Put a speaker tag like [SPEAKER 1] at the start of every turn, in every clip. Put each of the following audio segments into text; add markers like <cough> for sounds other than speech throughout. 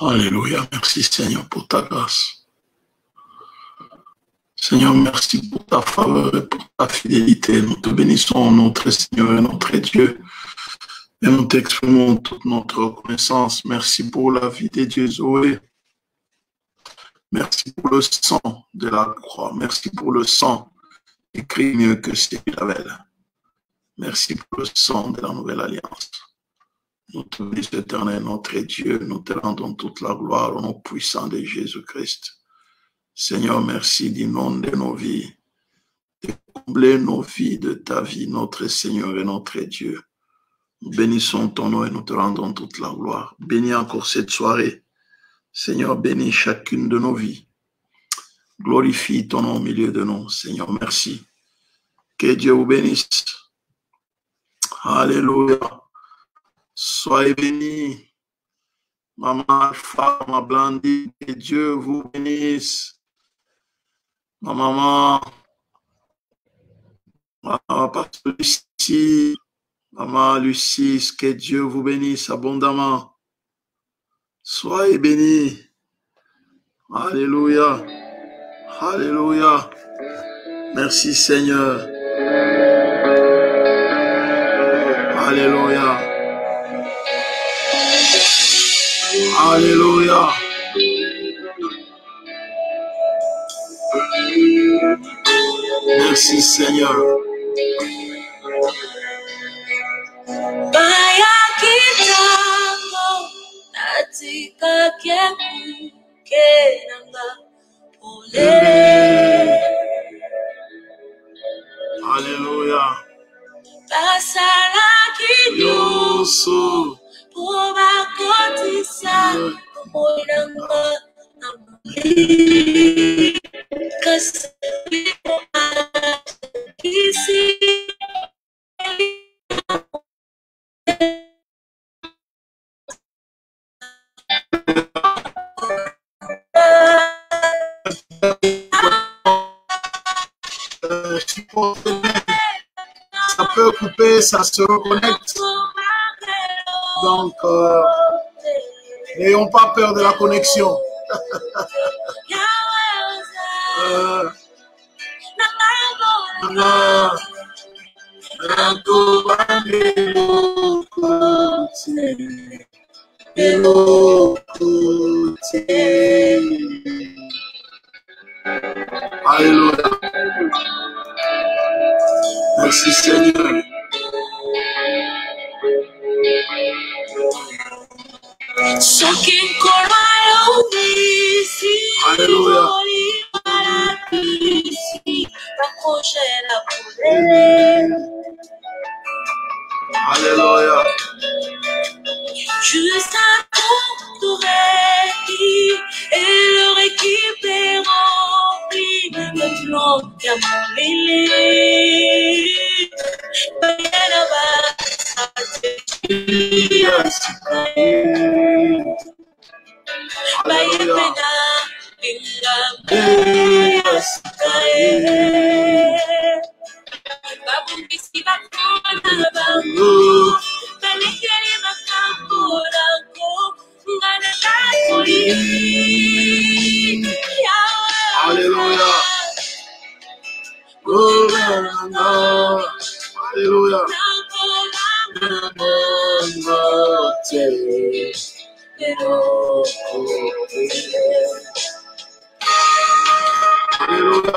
[SPEAKER 1] Alléluia. Merci Seigneur pour ta grâce. Seigneur, merci pour ta faveur et pour ta fidélité. Nous te bénissons, notre Seigneur et notre Dieu. Et nous t'exprimons toute notre reconnaissance. Merci pour la vie de Dieu Zoé. Merci pour le sang de la croix. Merci pour le sang écrit mieux que avait. Merci pour le sang de la nouvelle alliance. Nous te bénissons, éternel, notre Dieu. Nous te rendons toute la gloire au nom puissant de Jésus-Christ. Seigneur, merci d'inonder nos vies, de combler nos vies de ta vie, notre Seigneur et notre Dieu. Nous bénissons ton nom et nous te rendons toute la gloire. Bénis encore cette soirée. Seigneur, bénis chacune de nos vies. Glorifie ton nom au milieu de nous. Seigneur, merci. Que Dieu vous bénisse. Alléluia. Soyez bénis. Maman femme Blandine, que Dieu vous bénisse. Ma maman, maman Pasteur Lucie, maman Lucie, que Dieu vous bénisse abondamment. Soyez bénis. Alléluia. Alléluia. Merci Seigneur. Alléluia. Alléluia. Merci Seigneur.
[SPEAKER 2] Baya kitambo katika kenanga pole. Kinyusu
[SPEAKER 1] ça se reconnecte. Donc, euh, n'ayons pas peur de la connexion. <laughs> euh.
[SPEAKER 2] feliz e louco Aleluia.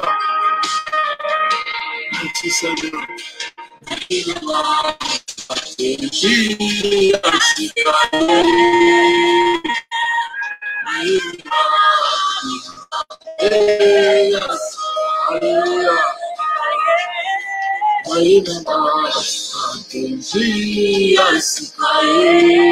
[SPEAKER 2] Mente, Senhor. Atingir a. Aleluia.
[SPEAKER 1] Ainda basta atingir a cidade.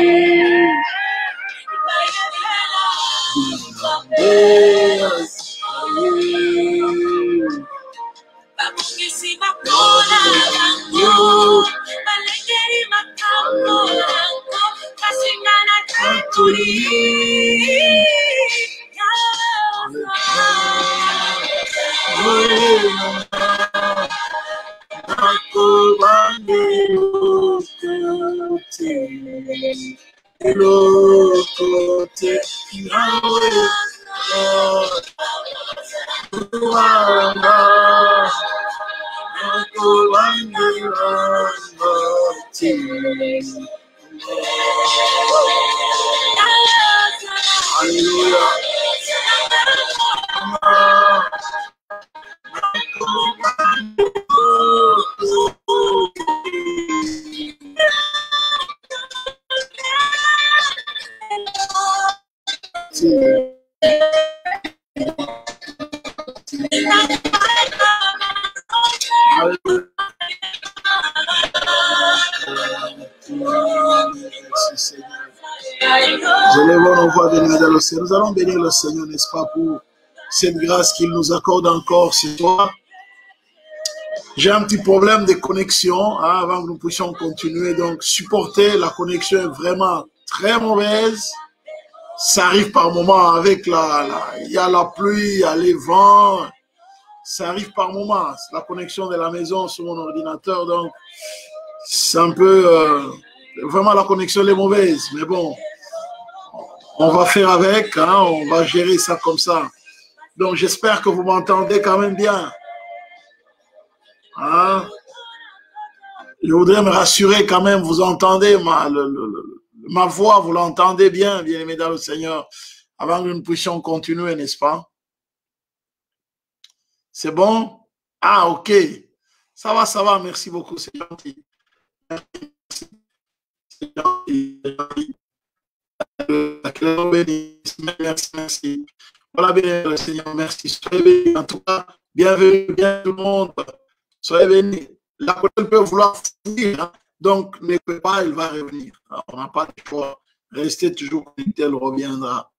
[SPEAKER 1] Seigneur, n'est-ce pas, pour cette grâce qu'il nous accorde encore ce soir. J'ai un petit problème de connexion hein, avant que nous puissions continuer. Donc, supporter, la connexion est vraiment très mauvaise. Ça arrive par moment avec la, il y a la pluie, il y a les vents. Ça arrive par moment. La connexion de la maison sur mon ordinateur, donc c'est un peu, euh, vraiment la connexion est mauvaise. Mais bon, on va faire avec, hein, on va gérer ça comme ça. Donc j'espère que vous m'entendez quand même bien. Hein? Je voudrais me rassurer quand même, vous entendez ma, voix, vous l'entendez bien, bien aimé dans le Seigneur, avant que nous puissions continuer, n'est-ce pas? C'est bon? Ah, ok. Ça va, ça va, merci beaucoup, c'est gentil. C'est gentil, bénisse. Merci, merci. Voilà, bien, le Seigneur, merci. Soyez bénis. En tout cas, bienvenue, bien tout le monde. Soyez bénis. La colère peut vouloir fuir, hein. donc ne peut pas, il va revenir. On n'a pas de choix. Restez toujours connectés, elle reviendra.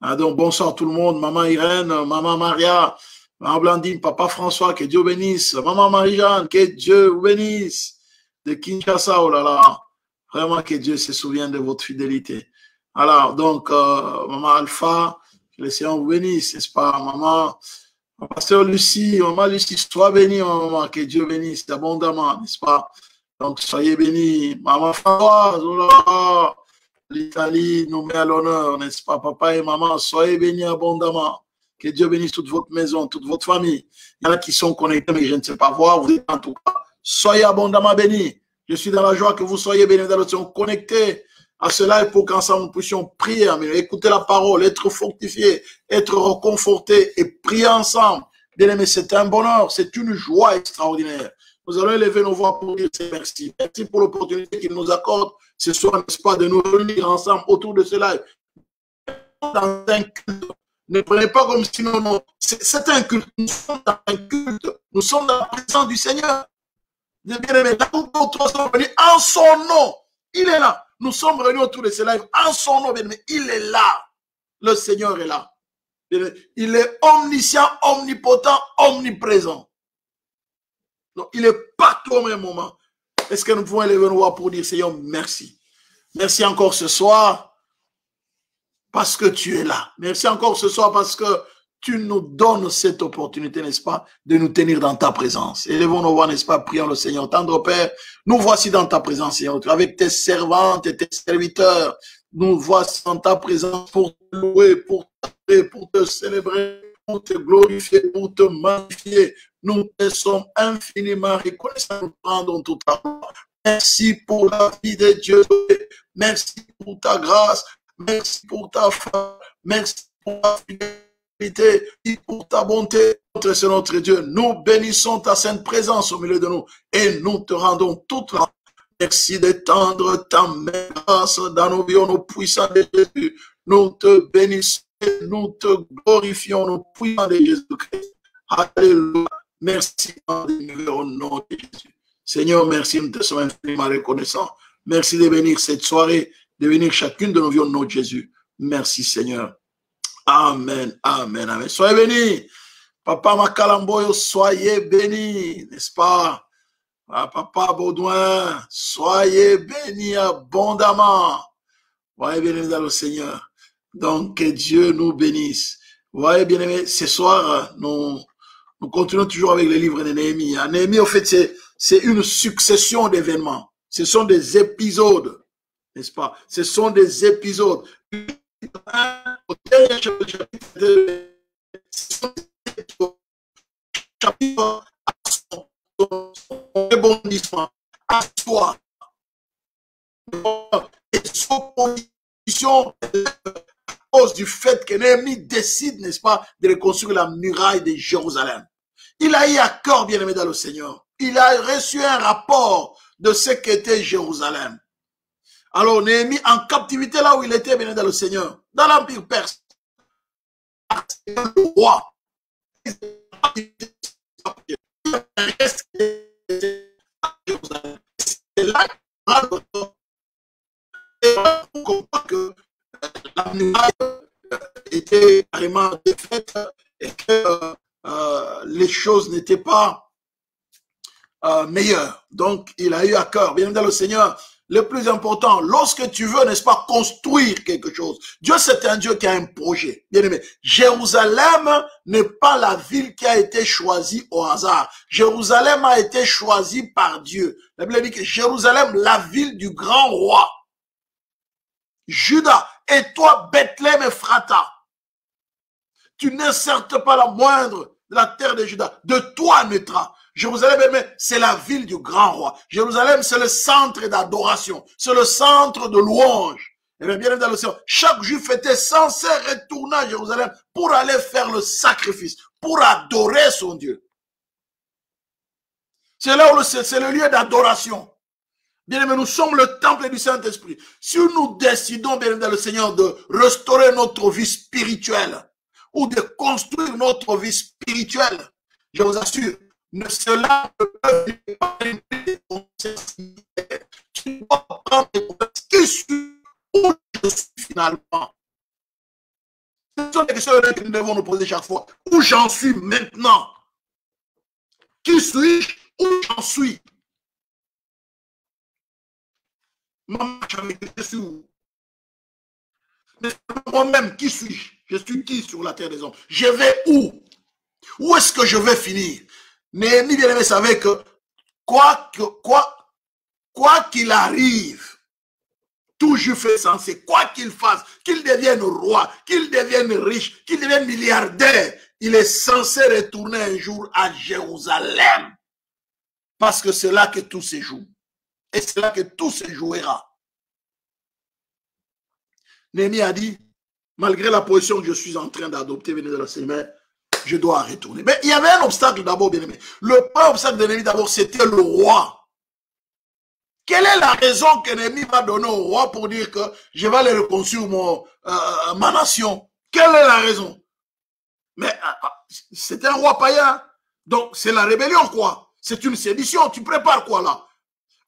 [SPEAKER 1] Ah, donc, bonsoir tout le monde. Maman Irène, maman Maria, maman Blandine, papa François, que Dieu bénisse. Maman Marie-Jeanne, que Dieu vous bénisse. De Kinshasa, oh là là. Vraiment que Dieu se souvienne de votre fidélité. Alors, donc, euh, maman Alpha, que le Seigneur vous bénisse, n'est-ce pas? Maman, pasteur Lucie, maman Lucie, sois bénie, maman, que Dieu bénisse abondamment, n'est-ce pas? Donc, soyez bénis. Maman Françoise, l'Italie nous met à l'honneur, n'est-ce pas? Papa et maman, soyez bénis abondamment. Que Dieu bénisse toute votre maison, toute votre famille. Il y en a qui sont connectés, mais je ne sais pas voir. Vous êtes en tout cas. Soyez abondamment bénis. Je suis dans la joie que vous soyez bénis le Seigneur, connectés à cela pour qu'ensemble nous puissions prier, écouter la parole, être fortifiés, être reconfortés et prier ensemble. Bien aimé, c'est un bonheur, c'est une joie extraordinaire. Nous allons élever nos voix pour dire merci. Merci pour l'opportunité qu'il nous accorde ce soir, n'est-ce pas, de nous réunir ensemble autour de ce live. Dans un culte. Ne prenez pas comme si non, non. C'est un culte. Nous sommes dans un culte. Nous sommes dans la présence du Seigneur. Bien aimé, là nous sommes venus en son nom. Il est là. Nous sommes réunis autour de ce live en son nom, bien. Il est là. Le Seigneur est là. Il est omniscient, omnipotent, omniprésent. Donc, il est partout au même moment. Est-ce que nous pouvons élever nos voix pour dire, Seigneur, merci. Merci encore ce soir parce que tu es là. Merci encore ce soir parce que tu nous donnes cette opportunité, n'est-ce pas, de nous tenir dans ta présence. Élevons nos voix, n'est-ce pas, prions le Seigneur. Tendre Père, nous voici dans ta présence, Seigneur, avec tes servantes et tes serviteurs. Nous voici dans ta présence pour te louer, pour te, pour te célébrer, pour te glorifier, pour te magnifier. Nous te sommes infiniment reconnaissants, nous rendons la gloire. Merci pour la vie de Dieu. Merci pour ta grâce. Merci pour ta foi. Merci pour ta fidélité et pour ta bonté. Notre Seigneur, notre Dieu, nous bénissons ta sainte présence au milieu de nous et nous te rendons toute la Merci d'étendre ta main grâce dans nos vies, nos puissants de Jésus. Nous te bénissons, nous te glorifions, nos puissants de Jésus-Christ. Alléluia. Merci au nom de Jésus. Seigneur, merci, nous te sommes infiniment reconnaissants. Merci de bénir cette soirée, de bénir chacune de nos vies au nom de Jésus. Merci, Seigneur. Amen, amen, amen. Soyez bénis. Papa Makalamboyo, soyez bénis, n'est-ce pas? Ah, Papa Baudouin, soyez bénis abondamment. Voyez bien dans le Seigneur. Donc, que Dieu nous bénisse. Voyez bien aimé, ce soir, nous, continuons toujours avec les livres de Néhémie. hein. Néhémie, au fait, c'est une succession d'événements. Ce sont des épisodes, n'est-ce pas? Ce sont des épisodes. Au dernier chapitre, épisodes. Chapitre à son- son rebondissement, à toi, et oppositions à cause du fait que Néhémie décide, n'est-ce pas, de reconstruire la muraille de Jérusalem. Il a eu à cœur, bien-aimé dans le Seigneur. Il a reçu un rapport de ce qu'était Jérusalem. Alors, Néhémie, en captivité là où il était, bien dans le Seigneur, dans l'Empire perse, le roi, c'est là que la muraille était carrément défaite et que euh, les choses n'étaient pas euh, meilleures. Donc, il a eu à cœur, bien dans le Seigneur, le plus important, lorsque tu veux, n'est-ce pas, construire quelque chose. Bieu, c'est un Dieu qui a un projet. Bien aimé, Jérusalem n'est pas la ville qui a été choisie au hasard. Jérusalem a été choisie par Dieu. La Bible dit que Jérusalem, la ville du grand roi. Judas, et toi, Bethléem et Frata, tu n'insertes pas la moindre de la terre de Judas. De toi naîtra. Jérusalem, c'est la ville du grand roi. Jérusalem, c'est le centre d'adoration. C'est le centre de louange. Et bien, bien dans le Seigneur, chaque juif était censé retourner à Jérusalem pour aller faire le sacrifice, pour adorer son Dieu. C'est là où c'est le lieu d'adoration. Bien aimé, nous sommes le temple du Saint-Esprit. Si nous décidons, bien dans le Seigneur, de restaurer notre vie spirituelle ou de construire notre vie spirituelle, je vous assure, cela ne peut pas Tu dois prendre qui suis où je suis finalement. Ce sont des questions que nous devons nous poser chaque fois. Où j'en suis maintenant? Qui suis-je? Où j'en suis? Je suis où Mais moi-même, qui suis-je Je suis qui sur la terre des hommes? Je vais où? Où est-ce que je vais finir? Néhémie bien-aimé savait que quoi que quoi quoi qu'il arrive, tout juif est censé, quoi qu'il fasse, qu'il devienne roi, qu'il devienne riche, qu'il devienne milliardaire, il est censé retourner un jour à Jérusalem. Parce que c'est là que tout se joue. Et c'est là que tout se jouera. Némi a dit, malgré la position que je suis en train d'adopter, venez de la je dois retourner. Mais il y avait un obstacle d'abord, bien aimé. Le premier obstacle de Némi d'abord, c'était le roi. Quelle est la raison que Némi va donner au roi pour dire que je vais aller reconstruire mon, euh, ma nation? Quelle est la raison? Mais euh, c'est un roi païen. Donc, c'est la rébellion, quoi. C'est une sédition. Tu prépares quoi, là?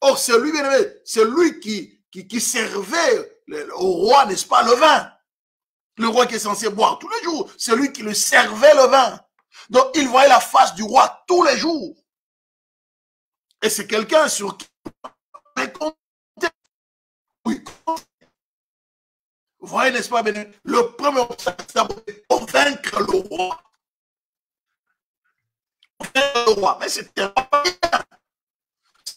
[SPEAKER 1] Or, c'est lui, bien aimé, c'est lui qui, qui servait au roi, n'est-ce pas, le vin. Le roi qui est censé boire tous les jours, c'est lui qui le servait le vin. Donc, il voyait la face du roi tous les jours. Et c'est quelqu'un sur qui vous voyez, n'est-ce pas, le premier obstacle, c'est convaincre le roi. Convaincre le roi. Mais c'était pas bien.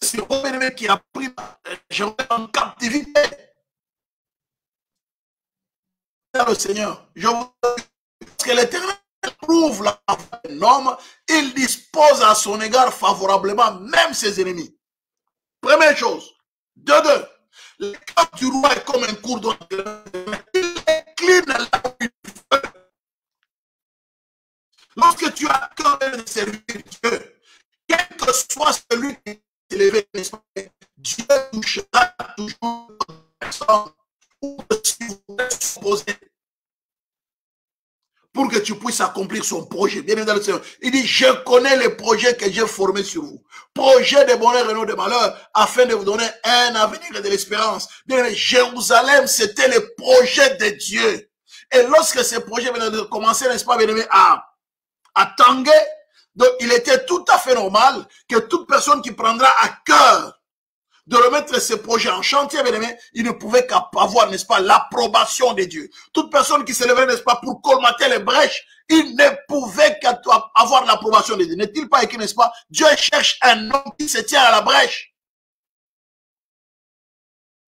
[SPEAKER 1] C'est le roi qui a pris Jérusalem en captivité le Seigneur. Je vous que l'Éternel prouve la d'un homme, il dispose à son égard favorablement même ses ennemis. Première chose. De deux, le cap du roi est comme un cours d'eau. Il incline veut. Lorsque tu as cœur de servir Dieu, quel que soit celui qui est élevé, Dieu touchera toujours personne ou si vous êtes pour que tu puisses accomplir son projet. Bien dans le Seigneur. Il dit, je connais les projets que j'ai formés sur vous. Projet de bonheur et non de malheur, afin de vous donner un avenir et de l'espérance. Jérusalem, c'était le projet de Dieu. Et lorsque ce projet venait de commencer, n'est-ce pas, bien aimé, à, à tanguer, donc il était tout à fait normal que toute personne qui prendra à cœur de remettre ses projets en chantier, bien aimé, il ne pouvait qu'avoir, n'est-ce pas, l'approbation de Dieu. Toute personne qui s'élevait, n'est-ce pas, pour colmater les brèches, il ne pouvait qu'avoir l'approbation de Dieu. N'est-il pas écrit, n'est-ce pas, Dieu cherche un homme qui se tient à la brèche.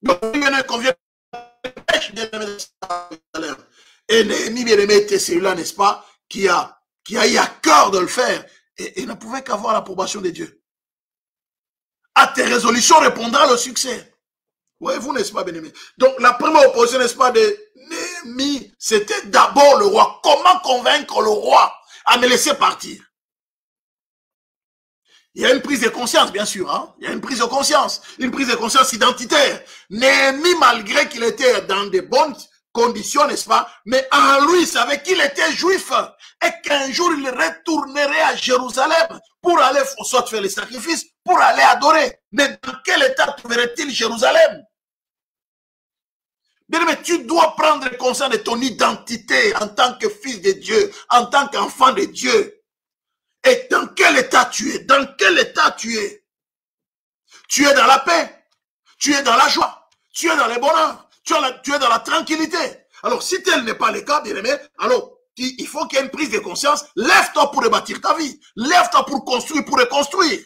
[SPEAKER 1] Donc, il ne convient et Néhémie, bien aimé, était celui-là, n'est-ce pas, qui a, qui a eu à cœur de le faire et, et ne pouvait qu'avoir l'approbation de Dieu à tes résolutions répondra le succès. Voyez-vous, n'est-ce pas, bien-aimé? Donc, la première opposition, n'est-ce pas, de Néhémie, c'était d'abord le roi. Comment convaincre le roi à me laisser partir? Il y a une prise de conscience, bien sûr. Hein? Il y a une prise de conscience, une prise de conscience identitaire. Néhémie, malgré qu'il était dans de bonnes conditions, n'est-ce pas Mais en lui, il savait qu'il était juif et qu'un jour, il retournerait à Jérusalem pour aller soit faire les sacrifices, pour aller adorer. Mais dans quel état trouverait-il Jérusalem? Bien, mais tu dois prendre conscience de ton identité en tant que fils de Dieu, en tant qu'enfant de Dieu. Et dans quel état tu es? Dans quel état tu es? Tu es dans la paix, tu es dans la joie, tu es dans le bonheur, tu es, dans la tranquillité. Alors, si tel n'est pas le cas, bien aimé, alors il faut qu'il y ait une prise de conscience. Lève-toi pour rebâtir ta vie. Lève-toi pour construire, pour reconstruire.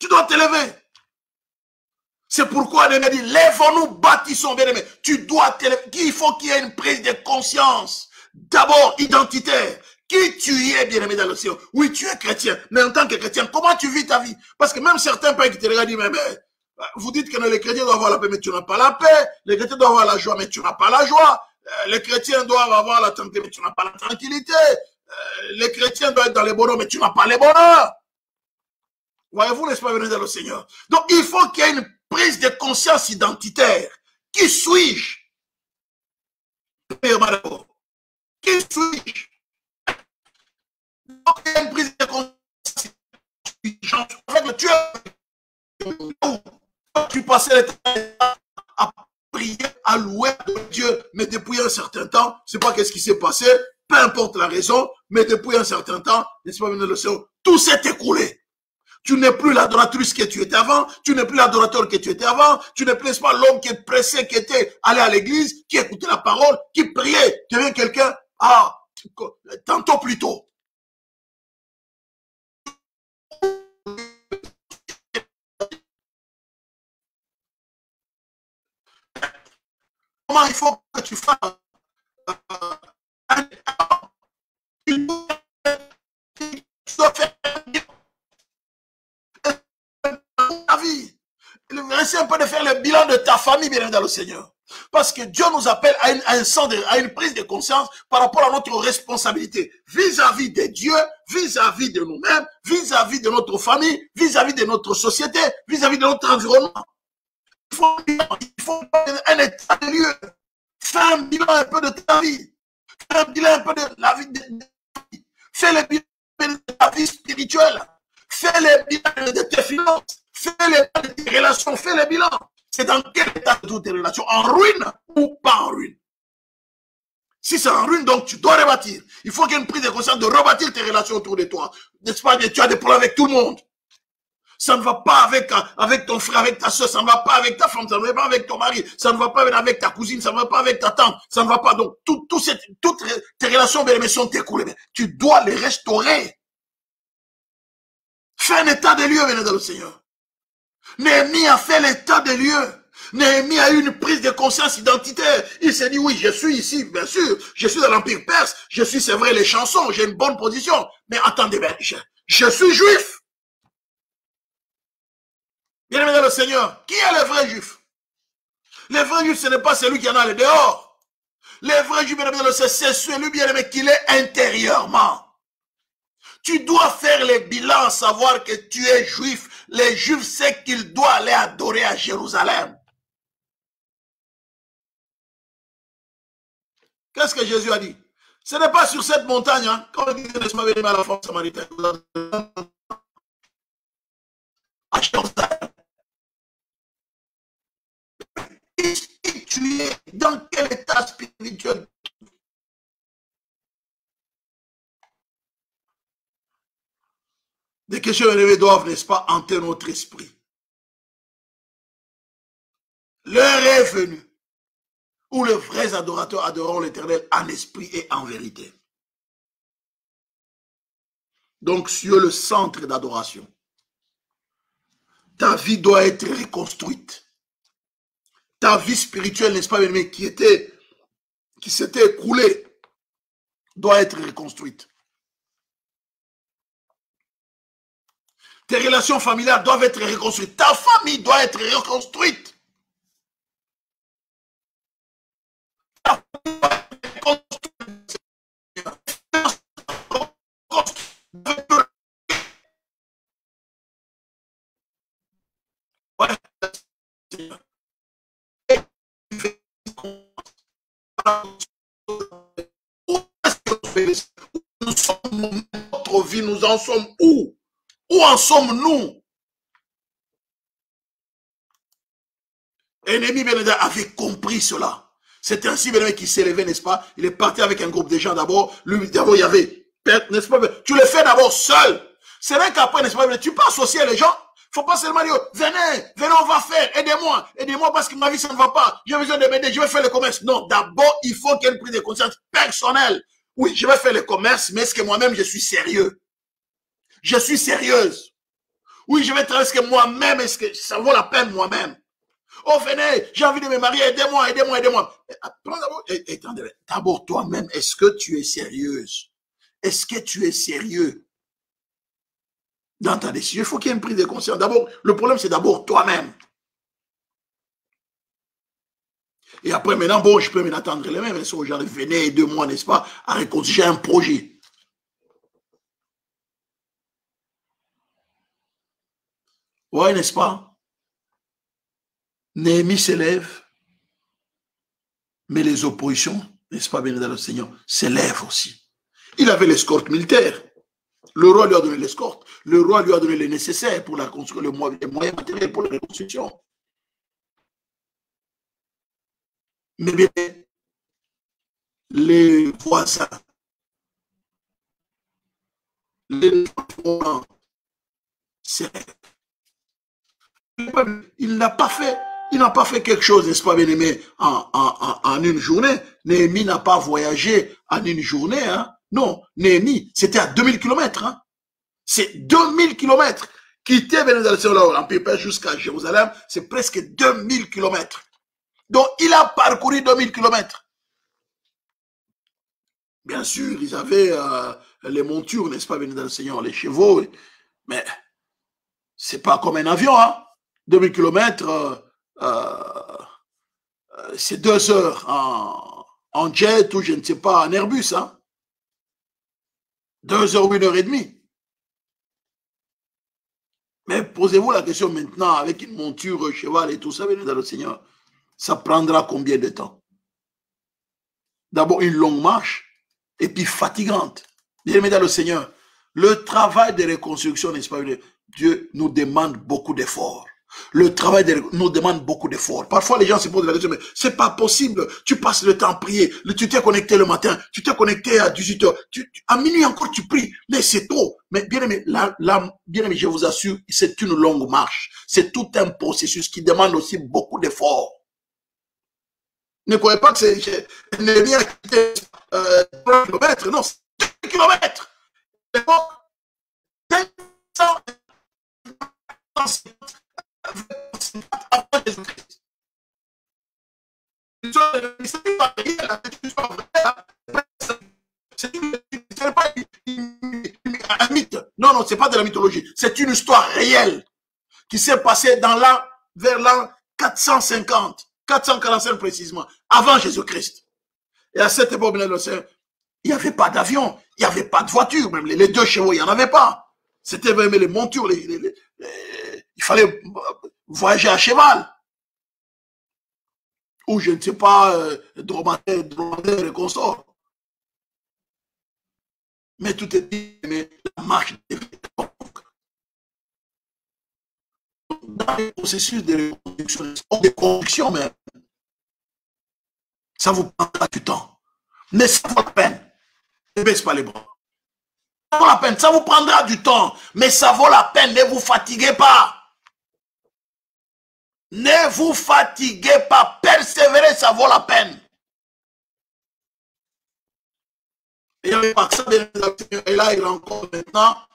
[SPEAKER 1] Tu dois te lever. C'est pourquoi il dit, lèvons-nous, bâtissons, bien aimé. Tu dois te lever. Il faut qu'il y ait une prise de conscience. D'abord, identitaire. Qui tu es, bien aimé dans le ciel Oui, tu es chrétien. Mais en tant que chrétien, comment tu vis ta vie? Parce que même certains pères qui te regardent disent, mais, mais vous dites que les chrétiens doivent avoir la paix, mais tu n'as pas la paix. Les chrétiens doivent avoir la joie, mais tu n'as pas la joie. Euh, les chrétiens doivent avoir la tranquillité, mais tu n'as pas la tranquillité. Euh, les chrétiens doivent être dans les bonheurs, mais tu n'as pas les bonheurs. Voyez-vous, n'est-ce pas, dans le Seigneur? Donc, il faut qu'il y ait une prise de conscience identitaire. Qui suis-je? Qui suis-je? Donc, il y a une prise de conscience. Avec tueur, tu passais le temps à prier, à louer Dieu, mais depuis un certain temps, c'est pas qu'est-ce qui s'est passé, peu importe la raison, mais depuis un certain temps, n'est-ce pas, le Seigneur, tout s'est écoulé. Tu n'es plus l'adoratrice que tu étais avant, tu n'es plus l'adorateur que tu étais avant, tu n'es plus pas l'homme qui est pressé, qui était allé à l'église, qui écoutait la parole, qui priait. Tu deviens quelqu'un, ah, tantôt plus tôt. Comment il faut que tu fasses? Un peu de faire le bilan de ta famille, bien dans le Seigneur. Parce que Dieu nous appelle à une, à à une prise de conscience par rapport à notre responsabilité vis-à-vis de Dieu, vis-à-vis de nous-mêmes, vis-à-vis de notre famille, vis-à-vis de notre société, vis-à-vis de notre environnement. Il faut, il faut un état de lieu. Fais un bilan un peu de ta vie. Fais un bilan un peu de la vie de ta. Fais le bilan de ta vie spirituelle. Fais le bilan de tes finances. Fais bilan de tes relations. Fais le bilan. C'est dans quel état de toutes tes relations? En ruine ou pas en ruine? Si c'est en ruine, donc tu dois rebâtir. Il faut qu'il y ait une prise de conscience de rebâtir tes relations autour de toi. N'est-ce pas? Tu as des problèmes avec tout le monde. Ça ne va pas avec, avec ton frère, avec ta soeur, ça ne va pas avec ta femme, ça ne va pas avec ton mari, ça ne va pas avec ta cousine, ça ne va pas avec ta tante, ça ne va pas. Donc, tout, tout cette, toutes tes relations bien sont écoulées. Tu dois les restaurer. Fais un état des lieux, bien dans le Seigneur. Néhémie a fait l'état des lieux. Néhémie a eu une prise de conscience identitaire. Il s'est dit, oui, je suis ici, bien sûr. Je suis dans l'Empire perse. Je suis, c'est vrai, les chansons. J'ai une bonne position. Mais attendez, je, suis juif. Bien aimé dans le Seigneur, qui est le vrai juif? Le vrai juif, ce n'est pas celui qui en a le dehors. Le vrai juif, bien aimé le Seigneur, c'est celui, bien aimé, qu'il est intérieurement. Tu dois faire le bilan, savoir que tu es juif. Les juifs savent qu'ils doivent aller adorer à Jérusalem. Qu'est-ce que Jésus a dit? Ce n'est pas sur cette montagne, hein, quand il dit, venir à la force samaritaine. tu es dans quel état spirituel? Des questions élevées doivent, n'est-ce pas, hanter notre esprit. L'heure est venue où les vrais adorateurs adoreront l'éternel en esprit et en vérité. Donc, sur le centre d'adoration, ta vie doit être reconstruite ta vie spirituelle, n'est-ce pas, mais qui qui s'était écoulée, doit être reconstruite. Tes relations familiales doivent être reconstruites. Ta famille doit être reconstruite. Ta. Nous sommes notre vie, nous en sommes où? Où en sommes-nous? Ennemi Bénédicte avait compris cela. C'est ainsi Bénédicte qui s'est levé, n'est-ce pas? Il est parti avec un groupe de gens d'abord. Lui, d'abord, il y avait, n'est-ce pas? Tu le fais d'abord seul. C'est vrai qu'après, n'est-ce pas? Tu peux associer les gens. Faut pas seulement dire, venez, venez, on va faire, aidez-moi, aidez-moi parce que ma vie, ça ne va pas. J'ai besoin de m'aider, je vais faire le commerce. Non, d'abord, il faut qu'il y ait une prise. Oui, je vais faire le commerce, mais est-ce que moi-même, je suis sérieux? Je suis sérieuse. Oui, je vais travailler, est-ce que moi-même, est-ce que ça vaut la peine moi-même? Oh, venez, j'ai envie de me marier, aidez-moi, aidez-moi, aidez-moi. D'abord, toi-même, est-ce que tu es sérieuse? Est-ce que tu es sérieux? dans ta décision. Il faut qu'il y ait une prise de conscience. D'abord, le problème, c'est d'abord toi-même. Et après, maintenant, bon, je peux m'attendre les mêmes. J'arrive, venez, mois, n'est-ce pas, à reconstituer un projet. Ouais, n'est-ce pas? Néhémie s'élève, mais les oppositions, n'est-ce pas, bien dans le Seigneur, s'élèvent aussi. Il avait l'escorte militaire. Le roi lui a donné l'escorte. Le roi lui a donné le nécessaire pour la construire, les moyens matériels pour la reconstruction. Mais bien, les voisins, les il n'a pas fait, quelque chose, n'est-ce pas, bien aimé, en, en, en, une journée. Néhémie n'a pas voyagé en une journée, hein. Non, Néhémie, c'était à 2000 kilomètres. Hein. C'est 2000 kilomètres. Quitter L'Empire jusqu'à Jérusalem, c'est presque 2000 kilomètres. Donc, il a parcouru 2000 kilomètres. Bien sûr, ils avaient euh, les montures, n'est-ce pas, dans le Seigneur, les chevaux, mais c'est pas comme un avion, hein. 2000 kilomètres, euh, euh, c'est deux heures en, jet ou je ne sais pas, en Airbus, hein. Deux heures ou une heure et demie. Mais posez-vous la question maintenant, avec une monture, cheval et tout ça, venez dans le Seigneur, ça prendra combien de temps? D'abord une longue marche, et puis fatigante. Bien dans le Seigneur, le travail de reconstruction, n'est-ce pas, Dieu nous demande beaucoup d'efforts. Le travail nous demande beaucoup d'efforts. Parfois, les gens se posent la question, mais c'est pas possible. Tu passes le temps à prier. Tu t'es connecté le matin. Tu t'es connecté à 18 heures. à minuit encore, tu pries. Mais c'est trop. Mais bien aimé, bien aimé, je vous assure, c'est une longue marche. C'est tout un processus qui demande aussi beaucoup d'efforts. Ne croyez pas que c'est, n'est bien euh, km. Non, c'est km. Avant. C'est une histoire réelle qui s'est passée dans l'an, vers l'an 450, 445 précisément, avant Jésus-Christ. Et à cette époque, il n'y avait pas d'avion, il n'y avait pas de voiture, même les deux chevaux, il n'y en avait pas. C'était même les montures, il fallait voyager à cheval. Ou je ne sais pas, euh, dromadaire, dromadaire et consort. Mais tout est dit, mais la marche dans le processus de reconstruction, de conviction même, ça vous prendra du temps. Mais ça vaut la peine. Ne baisse pas les bras. La peine. Ça vous prendra du temps. Mais ça vaut la peine. Ne vous fatiguez pas. Ne vous fatiguez pas, persévérez, ça vaut la peine. Et là, il rencontre maintenant,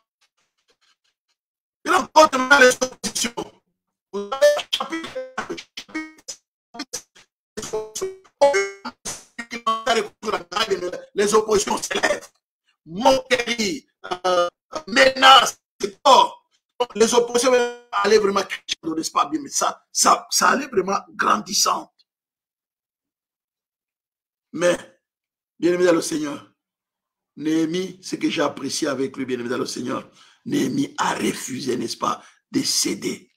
[SPEAKER 1] il rencontre maintenant les oppositions. Les oppositions s'élèvent. Moquerie, euh, menace, les oppositions allaient vraiment crescendo, n'est-ce pas bien, mais ça, ça, ça allait vraiment grandissant. Mais, bien aimé dans le Seigneur, Néhémie, ce que j'ai apprécié avec lui, bien aimé dans le Seigneur, Néhémie a refusé, n'est-ce pas, de céder.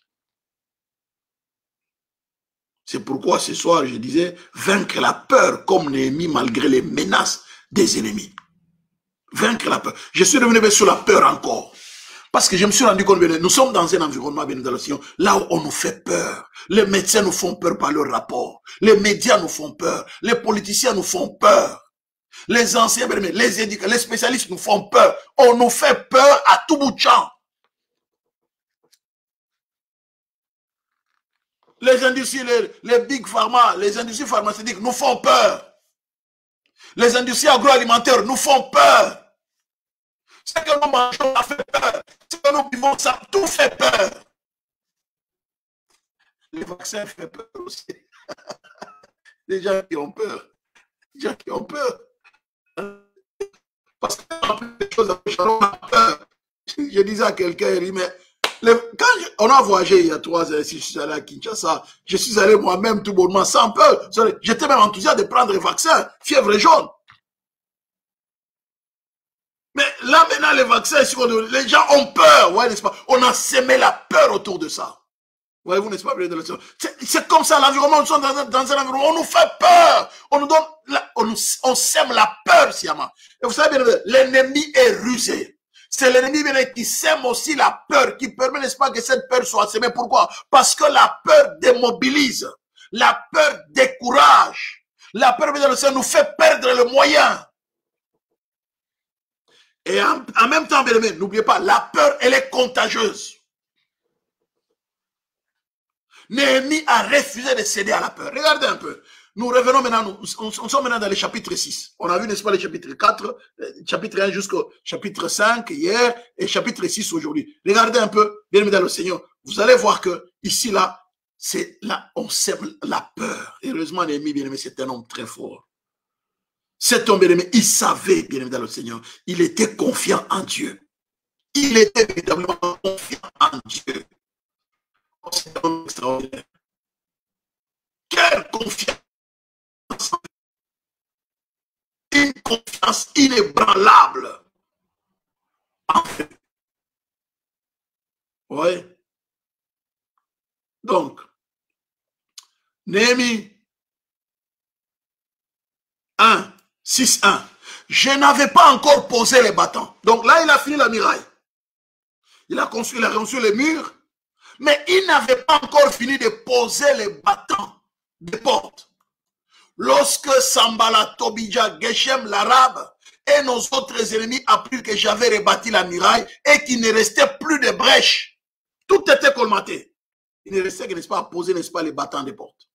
[SPEAKER 1] C'est pourquoi ce soir, je disais, vaincre la peur comme Néhémie malgré les menaces des ennemis. Vaincre la peur. Je suis revenu sur la peur encore. Parce que je me suis rendu compte, nous sommes dans un environnement, bien là où on nous fait peur. Les médecins nous font peur par leur rapport. Les médias nous font peur. Les politiciens nous font peur. Les anciens, les éducateurs, les spécialistes nous font peur. On nous fait peur à tout bout de champ. Les industries, les big pharma, les industries pharmaceutiques nous font peur. Les industries agroalimentaires nous font peur. Ce que nous mangeons a fait peur. Ce que nous vivons, ça tout fait peur. Les vaccins font peur aussi. <laughs> Les gens qui ont peur. Les gens qui ont peur. Parce que les choses on a peur. Je disais à quelqu'un, il dit, mais quand on a voyagé il y a trois ans, si je suis allé à Kinshasa, je suis allé moi-même tout bonnement sans peur. J'étais même enthousiaste de prendre le vaccin, fièvre jaune. Mais là, maintenant, les vaccins, les gens ont peur, ouais, n'est-ce pas? On a semé la peur autour de ça. Voyez-vous, n'est-ce pas? C'est comme ça, l'environnement, nous sommes dans, un environnement, on nous fait peur. On nous donne, on, on sème la peur, sciemment. Et vous savez l'ennemi est rusé. C'est l'ennemi qui sème aussi la peur, qui permet, n'est-ce pas, que cette peur soit semée. Pourquoi? Parce que la peur démobilise. La peur décourage. La peur, nous fait perdre le moyen. Et en, même temps, n'oubliez pas, la peur, elle est contagieuse. Néhémie a refusé de céder à la peur. Regardez un peu. Nous revenons maintenant, nous, on, sommes maintenant dans le chapitre 6. On a vu, n'est-ce pas, le chapitre 4, euh, chapitre 1 jusqu'au chapitre 5 hier et chapitre 6 aujourd'hui. Regardez un peu, bien aimé dans le Seigneur. Vous allez voir que ici, là, c'est là, on sème la peur. Heureusement, Néhémie, bien aimé, c'est un homme très fort. Cet homme, bien aimé, il savait, bien aimé dans le Seigneur, il était confiant en Dieu. Il était véritablement confiant en Dieu. Oh, c'est un homme extraordinaire. Quelle confiance Une confiance inébranlable. Oui. Donc, Néhémie 1, 6-1. Je n'avais pas encore posé les bâtons. Donc là, il a fini la muraille. Il a construit, il a construit les murs. Mais il n'avait pas encore fini de poser les bâtons des portes. Lorsque Sambala, Tobija, Geshem, l'arabe et nos autres ennemis apprirent que j'avais rebâti la muraille et qu'il ne restait plus de brèches, tout était colmaté. Il ne restait que, n'est-ce pas, à poser, n'est-ce pas, les bâtons des portes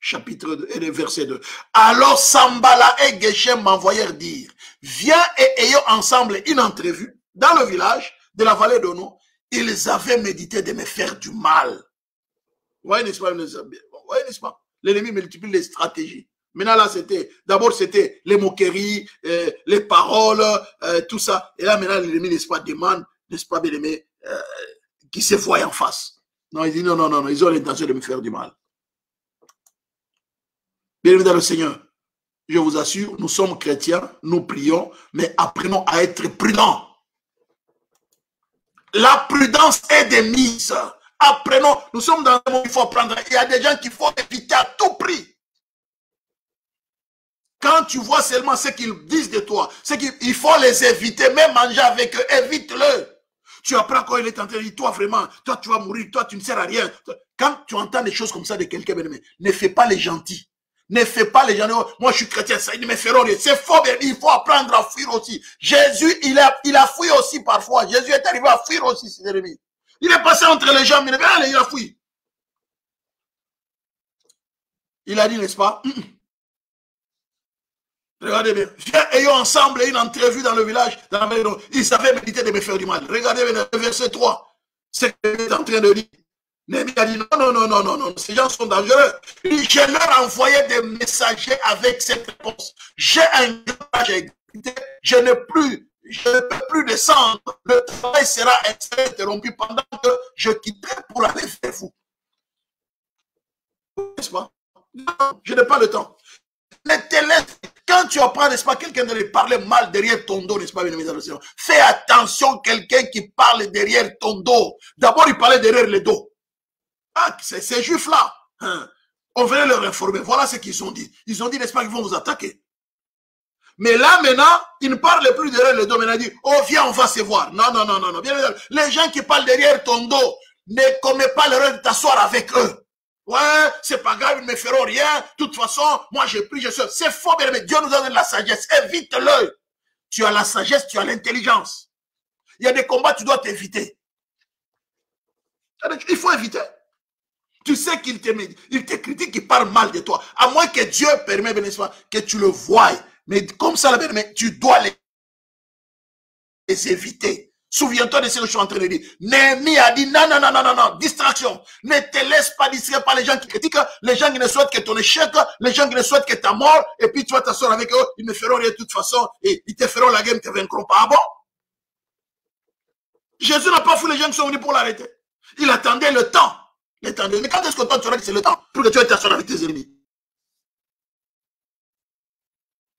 [SPEAKER 1] chapitre 2 et verset 2. Alors Sambala et Geshem m'envoyèrent dire, viens et ayons ensemble une entrevue dans le village de la vallée d'Ono. Ils avaient médité de me faire du mal. voyez, n'est-ce pas, n'est-ce pas? L'ennemi multiplie les stratégies. Maintenant, là, c'était, d'abord, c'était les moqueries, euh, les paroles, euh, tout ça. Et là, maintenant, l'ennemi, n'est-ce pas, demande, n'est-ce pas, bien aimé, euh, qui se voit en face. Non, il dit non, non, non, non, ils ont l'intention de me faire du mal. Bienvenue dans le Seigneur. Je vous assure, nous sommes chrétiens, nous prions, mais apprenons à être prudents. La prudence est des mises. Apprenons, nous sommes dans un monde il faut prendre. Il y a des gens qu'il faut éviter à tout prix. Quand tu vois seulement ce qu'ils disent de toi, c'est qu'il faut les éviter, même manger avec eux, évite-le. Tu apprends quand il est en train de dire, toi vraiment, toi tu vas mourir, toi tu ne sers à rien. Quand tu entends des choses comme ça de quelqu'un, ne fais pas les gentils. Ne fais pas les gens, moi je suis chrétien, ça, ils me feront rien. C'est faux, mais il faut apprendre à fuir aussi. Jésus, il a, il a fui aussi parfois. Jésus est arrivé à fuir aussi ses ennemis. Il est passé entre les gens, mais il a fui. Il a dit, n'est-ce pas? Regardez bien. Ayons ensemble une entrevue dans le village, dans la Ils savaient méditer de me faire du mal. Regardez bien le verset 3. C'est ce qu'il est en train de dire. Némi a dit non, non, non, non, non, non, ces gens sont dangereux. Je leur envoyé des messagers avec cette réponse. J'ai un je n'ai plus, je ne peux plus descendre. Le travail sera interrompu pendant que je quitterai pour aller vers vous. N'est-ce pas? Non, je n'ai pas le temps. Mais quand tu apprends, n'est-ce pas, quelqu'un de parler mal derrière ton dos, n'est-ce pas, bien fais attention, quelqu'un qui parle derrière ton dos. D'abord, il parlait derrière le dos. Ah, ces juifs-là, hein, on venait leur informer. Voilà ce qu'ils ont dit. Ils ont dit, n'est-ce pas, qu'ils vont vous attaquer. Mais là, maintenant, ils ne parlent plus derrière le dos. Maintenant, ils disent, oh, viens, on va se voir. Non, non, non, non, non. Les gens qui parlent derrière ton dos, ne commets pas l'erreur de t'asseoir avec eux. Ouais, c'est pas grave, ils ne me feront rien. De toute façon, moi j'ai pris, je suis. C'est faux, mais Dieu nous donne la sagesse. Évite-le. Tu as la sagesse, tu as l'intelligence. Il y a des combats, tu dois t'éviter. Il faut éviter. Tu sais qu'il te, il te critique, il parle mal de toi. À moins que Dieu permette, que tu le voies. Mais comme ça, mais tu dois les, éviter. Souviens-toi de ce que je suis en train de dire. Néhémie a dit non, non, non, non, non, non, distraction. Ne te laisse pas distraire par les gens qui critiquent, les gens qui ne souhaitent que ton échec, les gens qui ne souhaitent que ta mort, et puis tu vas t'asseoir avec eux, ils ne feront rien de toute façon, et ils te feront la guerre, ils te vaincront pas. Ah bon? Jésus n'a pas fou les gens qui sont venus pour l'arrêter. Il attendait le temps. Mais quand est-ce que toi tu auras que c'est le temps pour que tu t'asseoir avec tes ennemis?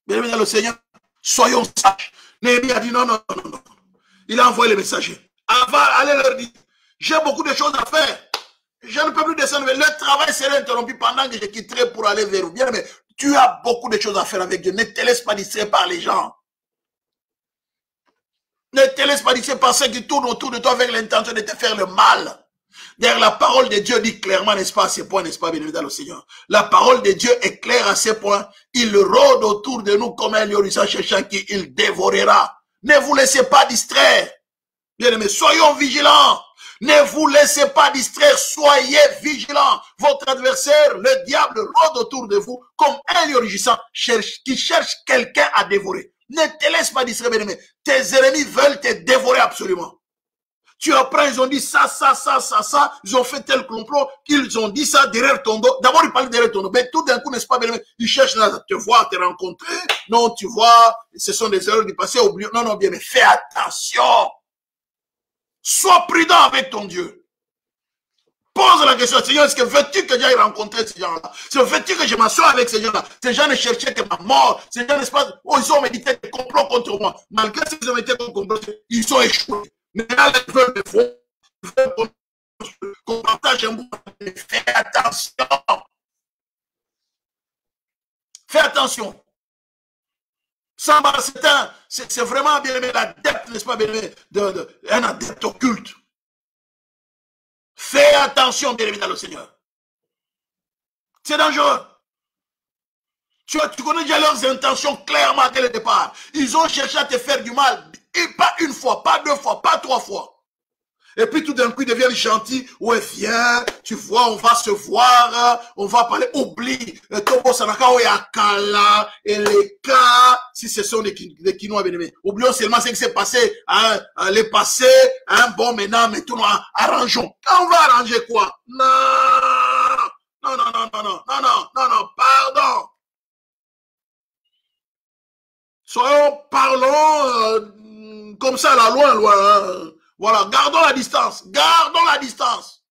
[SPEAKER 1] Bien, le Seigneur, soyons sages. Néhémie a dit non, non, non, non il a envoyé les messagers. Avant, allez leur dire, j'ai beaucoup de choses à faire. Je ne peux plus descendre, le travail sera interrompu pendant que je quitterai pour aller vers vous. Bien, mais tu as beaucoup de choses à faire avec Dieu. Ne te laisse pas distraire par les gens. Ne te laisse pas distraire par ceux qui tournent autour de toi avec l'intention de te faire le mal. D'ailleurs, la parole de Dieu dit clairement, n'est-ce pas, à ces points, n'est-ce pas, bien évidemment, le Seigneur? La parole de Dieu est claire à ces points. Il rôde autour de nous comme un lion cherchant qui il dévorera. Ne vous laissez pas distraire. Bien aimé, soyons vigilants. Ne vous laissez pas distraire, soyez vigilants. Votre adversaire, le diable, rôde autour de vous comme un lion qui cherche quelqu'un à dévorer. Ne te laisse pas distraire, bien aimé. Tes ennemis veulent te dévorer absolument. Tu apprends, ils ont dit ça, ça, ça, ça, ça. Ils ont fait tel complot. Ils ont dit ça derrière ton dos. D'abord, ils parlent derrière ton dos. Mais tout d'un coup, n'est-ce pas, Ils cherchent à te voir, te rencontrer. Non, tu vois, ce sont des erreurs du passé. Oublie. Non, non, bien, mais fais attention. Sois prudent avec ton Dieu. Pose la question, Seigneur, est-ce que veux-tu que j'aille rencontrer ces gens-là? C'est veux-tu que je m'assoie avec ces gens-là? Ces gens ne cherchaient que ma mort. Ces gens, n'est-ce pas, oh, ils ont médité des complots contre moi. Malgré qu'ils ont été complots, ils ont échoué. Mais là, ils veulent faire qu'on partage un bout. Fais attention. Fais attention. Samba, c'est vraiment bien aimé l'adepte, n'est-ce pas, bien aimé, de, un adepte occulte. Fais attention, bien aimé dans le Seigneur. C'est dangereux. Tu, tu connais déjà leurs intentions clairement dès le départ. Ils ont cherché à te faire du mal. Et pas une fois, pas deux fois, pas trois fois. Et puis tout d'un coup, ils deviennent gentils. Ouais, viens, tu vois, on va se voir, on va parler. Oublie, Tobo Sanaka, Kala, et les cas, si ce sont des, des Kinois bien Oublions seulement ce qui s'est passé, hein, les passés, hein, bon, maintenant, maintenant, arrangeons. On va arranger quoi? Non, non, non, non, non, non, non, non, non, non, pardon. Soyons, parlons, euh, comme ça, là, loin, loin. Hein. Voilà, gardons la distance. Gardons la distance.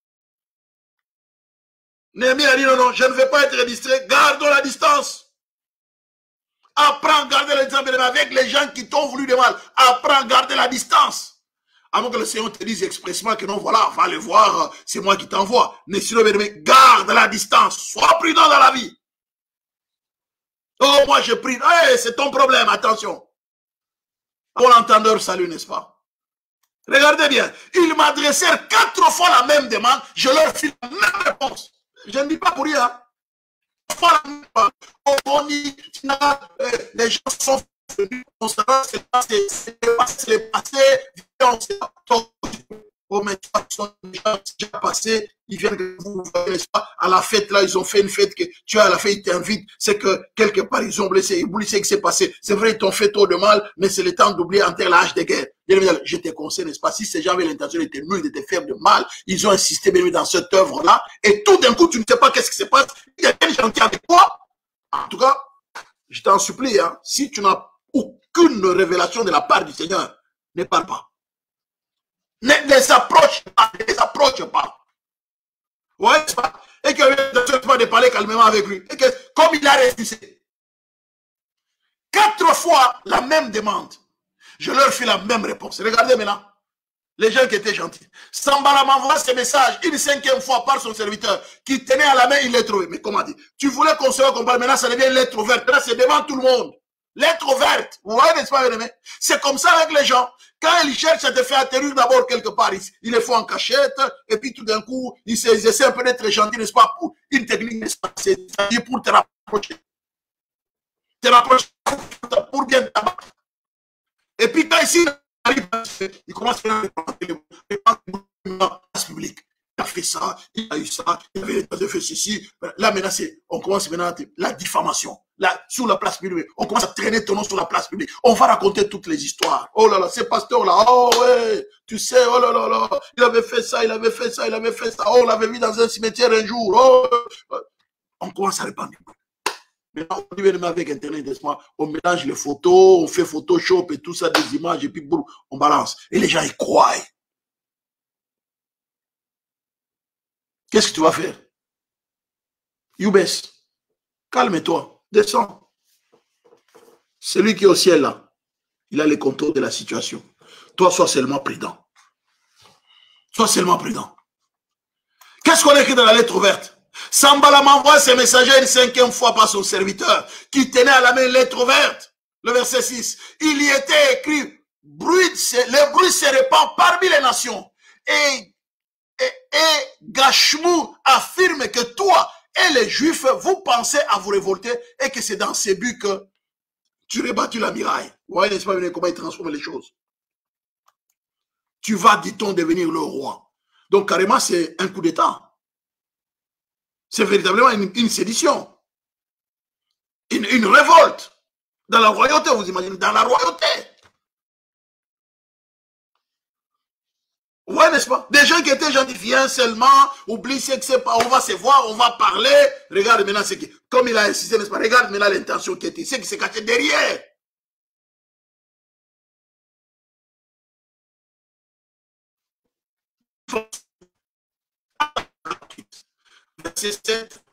[SPEAKER 1] Néhémie a dit non, non, je ne vais pas être distrait. Gardons la distance. Apprends à garder la distance avec les gens qui t'ont voulu de mal. Apprends à garder la distance. Avant que le Seigneur te dise expressément que non, voilà, va le voir, c'est moi qui t'envoie. Mais sinon, garde la distance. Sois prudent dans la vie. Oh, moi, je prie. C'est ton problème, attention. Bon entendeur, salut, n'est-ce pas? Regardez bien, ils m'adressèrent quatre fois la même demande, je leur fis la même réponse. Je ne dis pas pour rien. Fois la même euh, les gens sont venus, on se c'est passé, on s'est Oh, mais ils sont déjà passés, ils viennent vous, à la fête, là, ils ont fait une fête que tu as à la fête, ils t'invitent, c'est que quelque part, ils ont blessé, ils oublient ce qui s'est passé. C'est vrai, ils t'ont fait trop de mal, mais c'est le temps d'oublier en terre l'âge de guerre. Je te conseille, n'est-ce pas, si ces gens avaient l'intention de te nuire, de te faire de mal, ils ont insisté, bien dans cette œuvre-là, et tout d'un coup, tu ne sais pas qu'est-ce qui se passe, il y a quelqu'un gentil avec toi. En tout cas, je t'en supplie, hein, si tu n'as aucune révélation de la part du Seigneur, ne parle pas. Ne les approche pas, ne les approche pas. Ouais, pas. Et que pas de parler calmement avec lui. Et que comme il a refusé, quatre fois la même demande, je leur fais la même réponse. Regardez maintenant. Les gens qui étaient gentils. Sambala m'envoie ce message une cinquième fois par son serviteur qui tenait à la main une lettre ouverte. Mais comment dit Tu voulais qu'on se comprenne, maintenant ça devient lettre ouverte. Là, c'est devant tout le monde. Lettre ouverte. Vous voyez, n'est-ce pas, bien C'est comme ça avec les gens. Quand ils cherchent à te faire atterrir d'abord quelque part, ils, ils les font en cachette, et puis tout d'un coup, ils, essaient un peu d'être gentils, n'est-ce pas, pour une technique, n'est-ce pas, c'est pour te rapprocher. Te rapprocher pour bien t'abattre. Et puis quand ici, il commence à faire les publique. Il a fait ça, il a eu ça, il avait fait ceci. Là, maintenant, on commence maintenant la diffamation. Là, sur la place publique, on commence à traîner ton nom sur la place publique. On va raconter toutes les histoires. Oh là là, ces pasteurs-là, oh ouais, tu sais, oh là là là, il avait fait ça, il avait fait ça, il avait fait ça. Oh, on l'avait vu dans un cimetière un jour. Oh, on commence à répandre. Maintenant, on dit avec Internet, on mélange les photos, on fait Photoshop et tout ça, des images, et puis boum, on balance. Et les gens, ils croient. Qu'est-ce que tu vas faire? Youbès, calme-toi, descends. Celui qui est au ciel là, il a les contours de la situation. Toi, sois seulement prudent. Sois seulement prudent. Qu'est-ce qu'on a écrit dans la lettre ouverte? Sambala m'envoie ses messagers une cinquième fois par son serviteur, qui tenait à la main une lettre ouverte. Le verset 6. Il y était écrit, le bruit se répand parmi les nations. Et, et, et affirme que toi et les Juifs, vous pensez à vous révolter et que c'est dans ces buts que tu rebattus la miraille. Vous voyez, n'est-ce pas, comment il transforme les choses. Tu vas, dit-on, devenir le roi. Donc, carrément, c'est un coup d'État. C'est véritablement une, sédition. Une, révolte. Dans la royauté, vous imaginez, dans la royauté. Ouais, n'est-ce pas? Des gens qui étaient gentils, viens seulement, oublie ce que c'est pas, on va se voir, on va parler. Regarde maintenant ce qui, comme il a insisté, n'est-ce pas? Regarde maintenant l'intention qui était, ce qui s'est caché derrière. verset 7.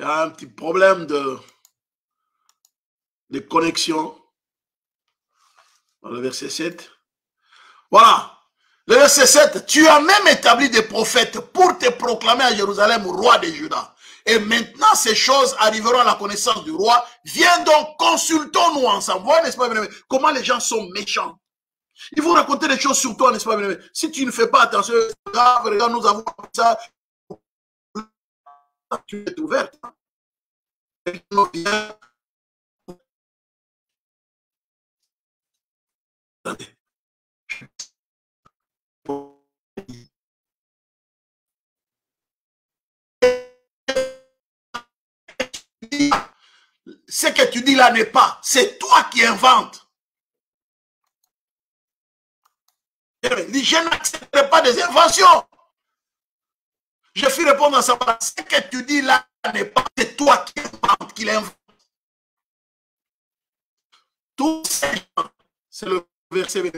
[SPEAKER 1] Il y a un petit problème de, de connexion dans le verset 7. Voilà. Le verset 7, tu as même établi des prophètes pour te proclamer à Jérusalem roi de Juda. Et maintenant, ces choses arriveront à la connaissance du roi. Viens donc, consultons-nous ensemble. Voilà, n'est-ce pas, bien comment les gens sont méchants. Ils vont raconter des choses sur toi, n'est-ce pas, bien Si tu ne fais pas attention, grave, regarde, nous avons ça. Tu es ouverte. Attendez. Ce que tu dis là n'est pas, c'est toi qui inventes. Je n'accepterai pas des inventions. Je fais répondre à ça. Ce que tu dis là n'est pas, toi qui inventes, qui l'invente. Tous ces gens, c'est le verset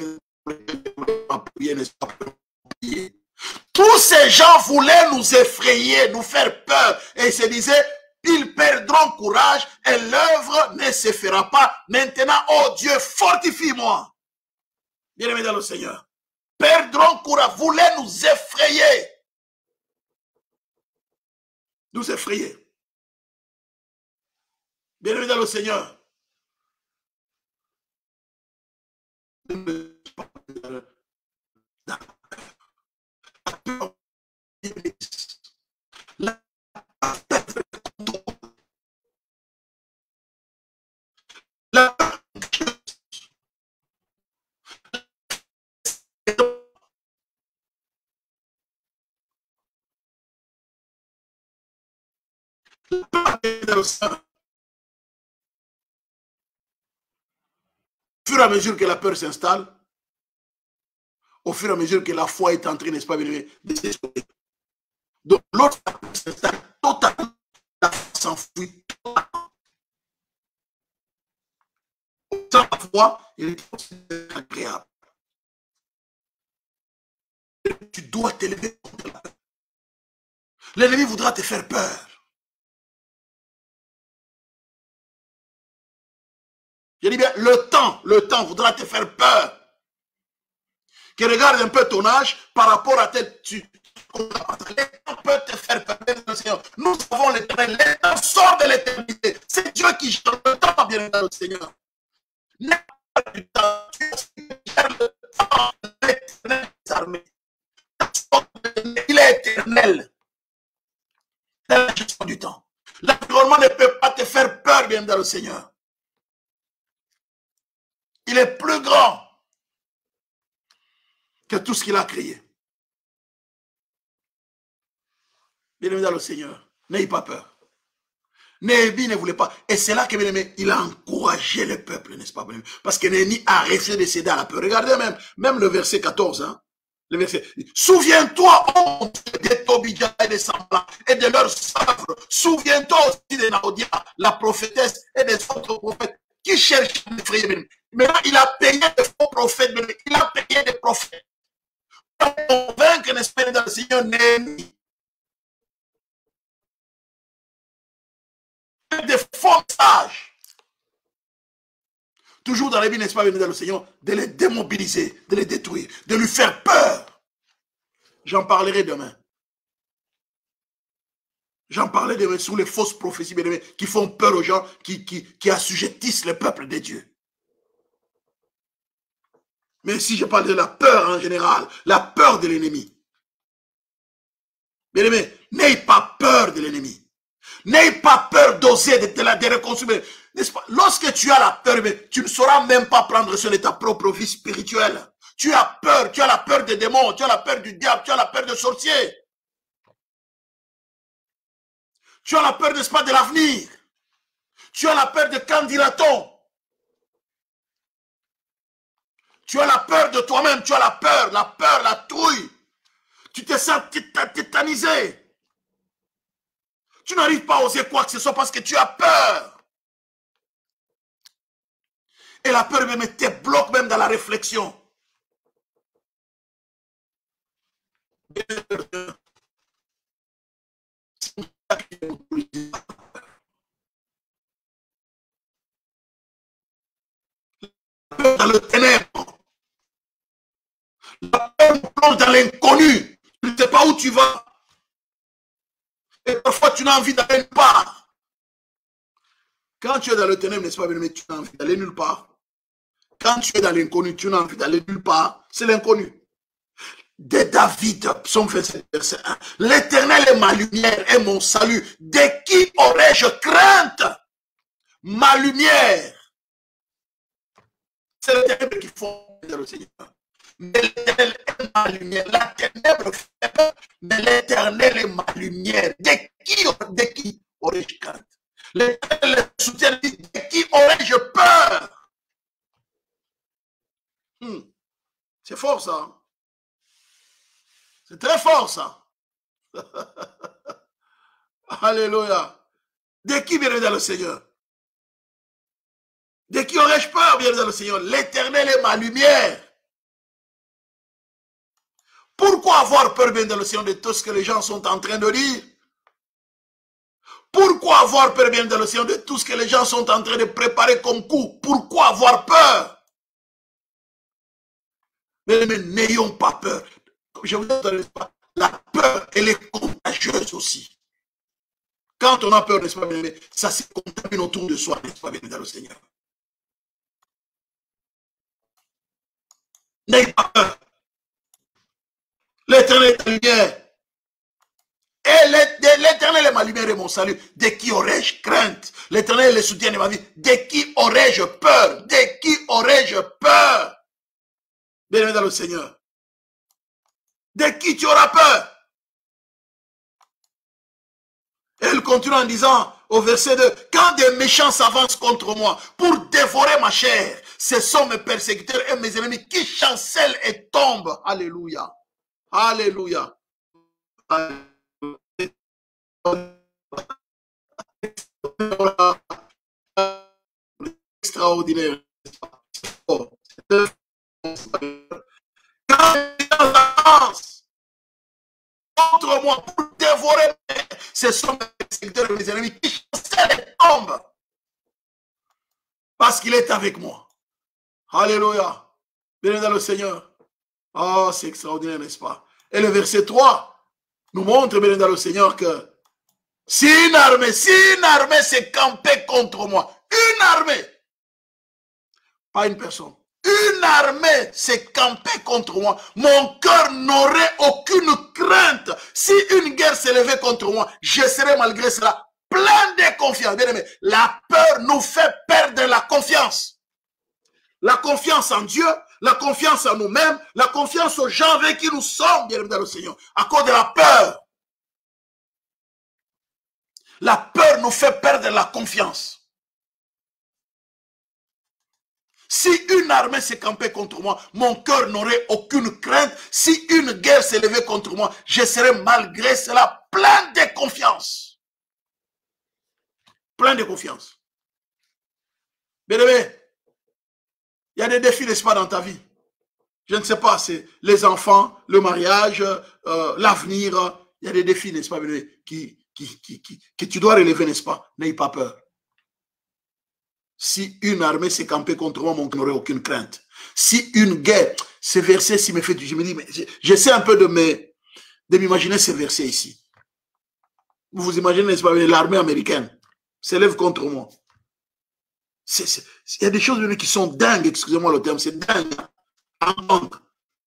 [SPEAKER 1] tous ces gens voulaient nous effrayer, nous faire peur et se disaient, ils perdront courage et l'œuvre ne se fera pas. Maintenant, oh Dieu, fortifie-moi. Bien-aimé dans le Seigneur. Perdront courage, voulaient nous effrayer nous effrayer. Bienvenue dans le Seigneur, Au fur et à mesure que la peur s'installe, au fur et à mesure que la foi est entrée, n'est-ce pas, bien de s'échouer. Donc, l'autre s'installe totalement, la foi s'enfuit totalement. Sans la foi, il est agréable. Tu dois t'élever contre la peur. L'ennemi voudra te faire peur. Je dis bien, le temps, le temps voudra te faire peur. Que regarde un peu ton âge par rapport à tes... Tu, le temps peut te faire peur, Seigneur. Nous avons l'éternel. Le temps sort de l'éternité. C'est Dieu qui gère le temps, bien le Seigneur. N'est pas du temps. Tu le temps l'éternel armées. Il est éternel. C'est la gestion du temps. L'environnement ne peut pas te faire peur, bien dans le Seigneur. Il est plus grand que tout ce qu'il a créé. Bien-aimé dans le Seigneur, n'ayez pas peur. Néhémie ne voulait pas. Et c'est là que, bien aimé, il a encouragé le peuple, n'est-ce pas, Parce que Néhémie a refusé de céder à la peur. Regardez même, même le verset 14, hein. Le verset. Souviens-toi, oh de Tobidja et de Sambla et de leurs œuvres. Souviens-toi aussi de Naodia, la prophétesse et des autres prophètes qui cherchent à effrayer Maintenant, il a payé des faux prophètes, il a payé des prophètes. Pour convaincre, n'est-ce pas, dans le Seigneur Néhémie. Des faux sages. Toujours dans les vies, n'est-ce pas, le Seigneur, de les démobiliser, de les détruire, de lui faire peur. J'en parlerai demain. J'en parlais demain sur les fausses prophéties qui font peur aux gens, qui, qui, qui assujettissent le peuple de Dieu. Mais si je parle de la peur en général, la peur de l'ennemi. Bien aimé, n'ayez pas peur de l'ennemi. N'ayez pas peur d'oser de te la reconstruire. Lorsque tu as la peur, tu ne sauras même pas prendre soin de ta propre vie spirituelle. Tu as peur, tu as la peur des démons, tu as la peur du diable, tu as la peur des sorciers. Tu as la peur, n'est-ce pas, de l'avenir. Tu as la peur de quand dira-t-on Tu as la peur de toi-même, tu as la peur, la peur, la trouille. Tu te sens tétanisé. Tu n'arrives pas à oser quoi que ce soit parce que tu as peur. Et la peur même te bloque même dans la réflexion. Dans le ténèbre. La peur plonge dans l'inconnu. Tu ne sais pas où tu vas. Et parfois, tu n'as envie d'aller nulle part. Quand tu es dans le ténèbre, n'est-ce pas, mais tu n'as envie d'aller nulle part. Quand tu es dans l'inconnu, tu n'as envie d'aller nulle part. C'est l'inconnu. De David, psaume 27, verset 1. L'éternel est ma lumière et mon salut. De qui aurais-je crainte? Ma lumière. C'est l'éternel qui font le Seigneur mais l'éternel est ma lumière. La ténèbre fait peur, mais l'éternel est ma lumière. De qui, de qui aurais-je crainte? L'éternel soutient, de qui aurais-je peur? Hmm. C'est fort ça. C'est très fort ça. <laughs> Alléluia. De qui viendrait dans le Seigneur? De qui aurais-je peur, bien dans le Seigneur? L'éternel est ma lumière. Pourquoi avoir peur, bien dans le Seigneur, de tout ce que les gens sont en train de dire? Pourquoi avoir peur, bien dans le Seigneur, de tout ce que les gens sont en train de préparer comme coup Pourquoi avoir peur? Mais, n'ayons pas peur. Je vous dis, la peur, elle est contagieuse aussi. Quand on a peur, n'est-ce pas, ça se contamine autour de soi, n'est-ce pas, bien dans le Seigneur. N'ayez pas peur. L'éternel est lumière. Et l'éternel est ma lumière et mon salut. De qui aurais-je crainte? L'éternel est le soutien de ma vie. De qui aurais-je peur? De qui aurais-je peur? Bien-aimé dans le Seigneur. De qui tu auras peur? Elle continue en disant au verset 2, quand des méchants s'avancent contre moi pour dévorer ma chair, Ce sont mes persécuteurs et mes ennemis qui chancellent et tombent. Alléluia. Alléluia. Extraordinaire. Moi pour dévorer, ce sont mes persécuteurs et mes ennemis qui chancellent et tombent. Parce qu'il est avec moi. Alléluia. Bienvenue dans le Seigneur. Oh, c'est extraordinaire, n'est-ce pas? Et le verset 3 nous montre, bien dans le Seigneur, que si une armée, si une armée s'est campée contre moi, une armée, pas une personne, une armée s'est campée contre moi, mon cœur n'aurait aucune crainte. Si une guerre levée contre moi, je serai malgré cela plein de confiance. Bien aimé, la peur nous fait perdre la confiance. La confiance en Dieu, la confiance en nous-mêmes, la confiance aux gens avec qui nous sommes, bien dans le Seigneur, à cause de la peur. La peur nous fait perdre la confiance. Si une armée s'est campée contre moi, mon cœur n'aurait aucune crainte. Si une guerre s'est levée contre moi, je serais malgré cela plein de confiance. Plein de confiance. Bien aimé, il y a des défis, n'est-ce pas, dans ta vie? Je ne sais pas, c'est les enfants, le mariage, euh, l'avenir. Il y a des défis, n'est-ce pas, qui, qui, qui, qui, que tu dois relever, n'est-ce pas? N'aie pas peur. Si une armée s'est campée contre moi, mon n'aurait aucune crainte. Si une guerre, ces versets si me fait, je me dis, mais j'essaie un peu de me, de m'imaginer ces versets ici. Vous vous imaginez, n'est-ce pas, l'armée américaine s'élève contre moi. Il y a des choses qui sont dingues, excusez-moi le terme, c'est dingue.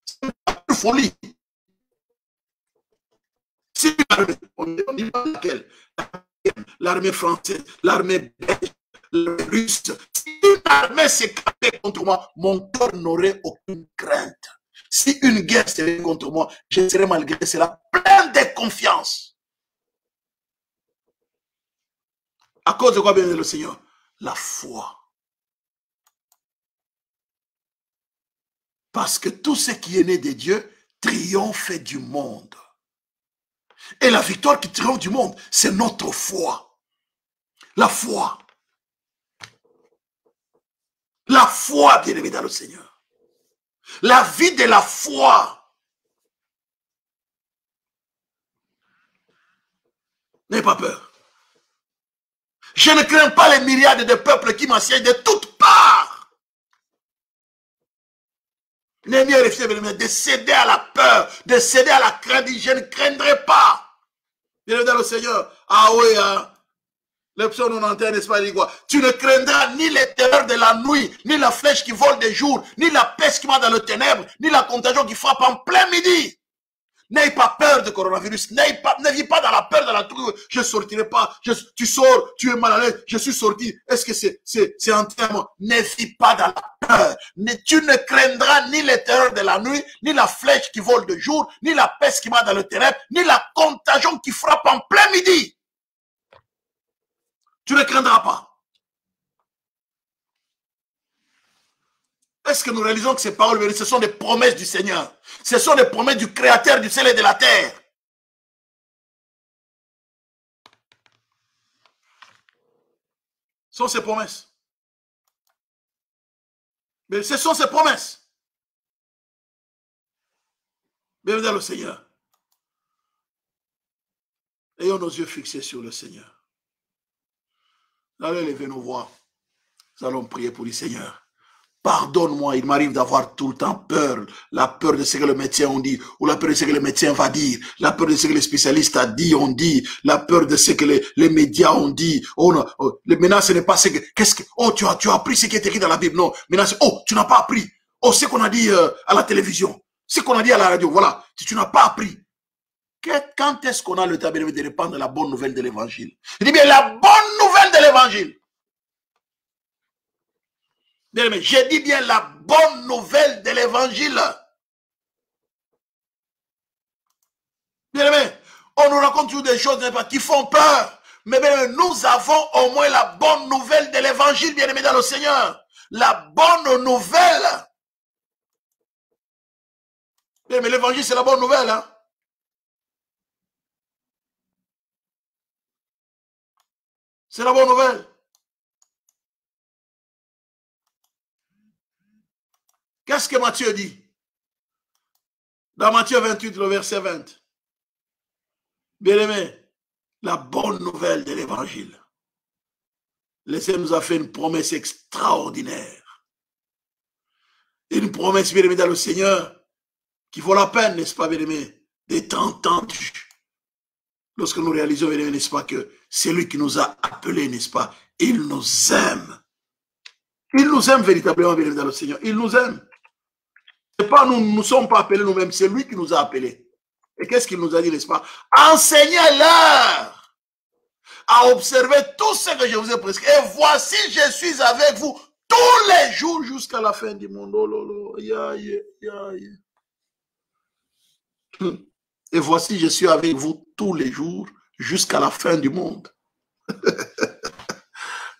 [SPEAKER 1] C'est une folie. C'est on ne dit pas laquelle? L'armée française, l'armée belge, Si une armée s'est capée contre moi, mon cœur n'aurait aucune crainte. Si une guerre serait contre moi, je serais malgré cela plein de confiance. À cause de quoi, bien le Seigneur? La foi. Parce que tout ce qui est né de Dieu triomphe du monde. Et la victoire qui triomphe du monde, c'est notre foi. La foi. La foi, bien aimé dans le Seigneur. La vie de la foi. N'ayez pas peur. Je ne crains pas les myriades de peuples qui m'assiègent de toutes parts. Néhémie de céder à la peur, de à la crainte. Je ne craindrai pas. Bien dans le Seigneur. Ah oui, hein. Le psaume 91, n'est-ce pas, dit quoi? Tu ne craindras ni les terreurs de la nuit, ni la flèche qui vole des jours, ni la peste qui va dans le ténèbre, ni la contagion qui frappe en plein midi. N'aie pas peur de coronavirus. N'aie pas, ne vis pas dans la peur de la trouille. Je sortirai pas. Je, tu sors, tu es mal à l'aise. Je suis sorti. Est-ce que c'est, c'est, c'est un terme? Ne vis pas dans la peur. tu ne craindras ni les terreurs de la nuit, ni la flèche qui vole de jour, ni la peste qui va dans le ténèbre, ni la contagion qui frappe en plein midi. Tu ne craindras pas. Est-ce que nous réalisons que ces paroles, ce sont des promesses du Seigneur? Ce sont des promesses du Créateur du ciel et de la terre. Ce sont ces promesses. Mais ce sont ces promesses. Bienvenue dans le Seigneur. Ayons nos yeux fixés sur le Seigneur. Allez lever nos voix. Nous allons prier pour le Seigneur. Pardonne-moi, il m'arrive d'avoir tout le temps peur. La peur de ce que le médecin ont dit, ou la peur de ce que le médecin va dire, la peur de ce que les spécialistes a dit, ont dit, la peur de ce que les, médias ont dit. Oh non, oh, ce n'est pas ce que, qu'est-ce que, oh tu as, tu as appris ce qui est écrit dans la Bible. Non, maintenant oh tu n'as pas appris. Oh ce qu'on a dit euh, à la télévision, ce qu'on a dit à la radio, voilà, si tu n'as pas appris. quand est-ce qu'on a le temps de répandre la bonne nouvelle de l'évangile? Il dit bien la bonne nouvelle de l'évangile. Bien aimé, j'ai dit bien la bonne nouvelle de l'évangile. Bien aimé, on nous raconte toujours des choses qui font peur. Mais bien nous avons au moins la bonne nouvelle de l'évangile, bien aimé dans le Seigneur. la bonne nouvelle. Mais l'évangile, c'est la bonne nouvelle. Hein? C'est la bonne nouvelle. Qu'est-ce que Matthieu dit? Dans Matthieu 28, le verset 20. Bien aimé, la bonne nouvelle de l'évangile. Le Seigneur nous a fait une promesse extraordinaire. Une promesse, bien aimé, dans le Seigneur, qui vaut la peine, n'est-ce pas, bien aimé, d'être entendu. Lorsque nous réalisons, n'est-ce pas, que c'est lui qui nous a appelés, n'est-ce pas, il nous aime. Il nous aime véritablement, bien dans le Seigneur. Il nous aime. C'est pas nous, nous ne sommes pas appelés nous-mêmes, c'est lui qui nous a appelés. Et qu'est-ce qu'il nous a dit, n'est-ce pas? Enseignez-leur à observer tout ce que je vous ai prescrit. Et voici, je suis avec vous tous les jours jusqu'à la fin du monde. Oh, Et voici, je suis avec vous tous les jours jusqu'à la fin du monde. <laughs>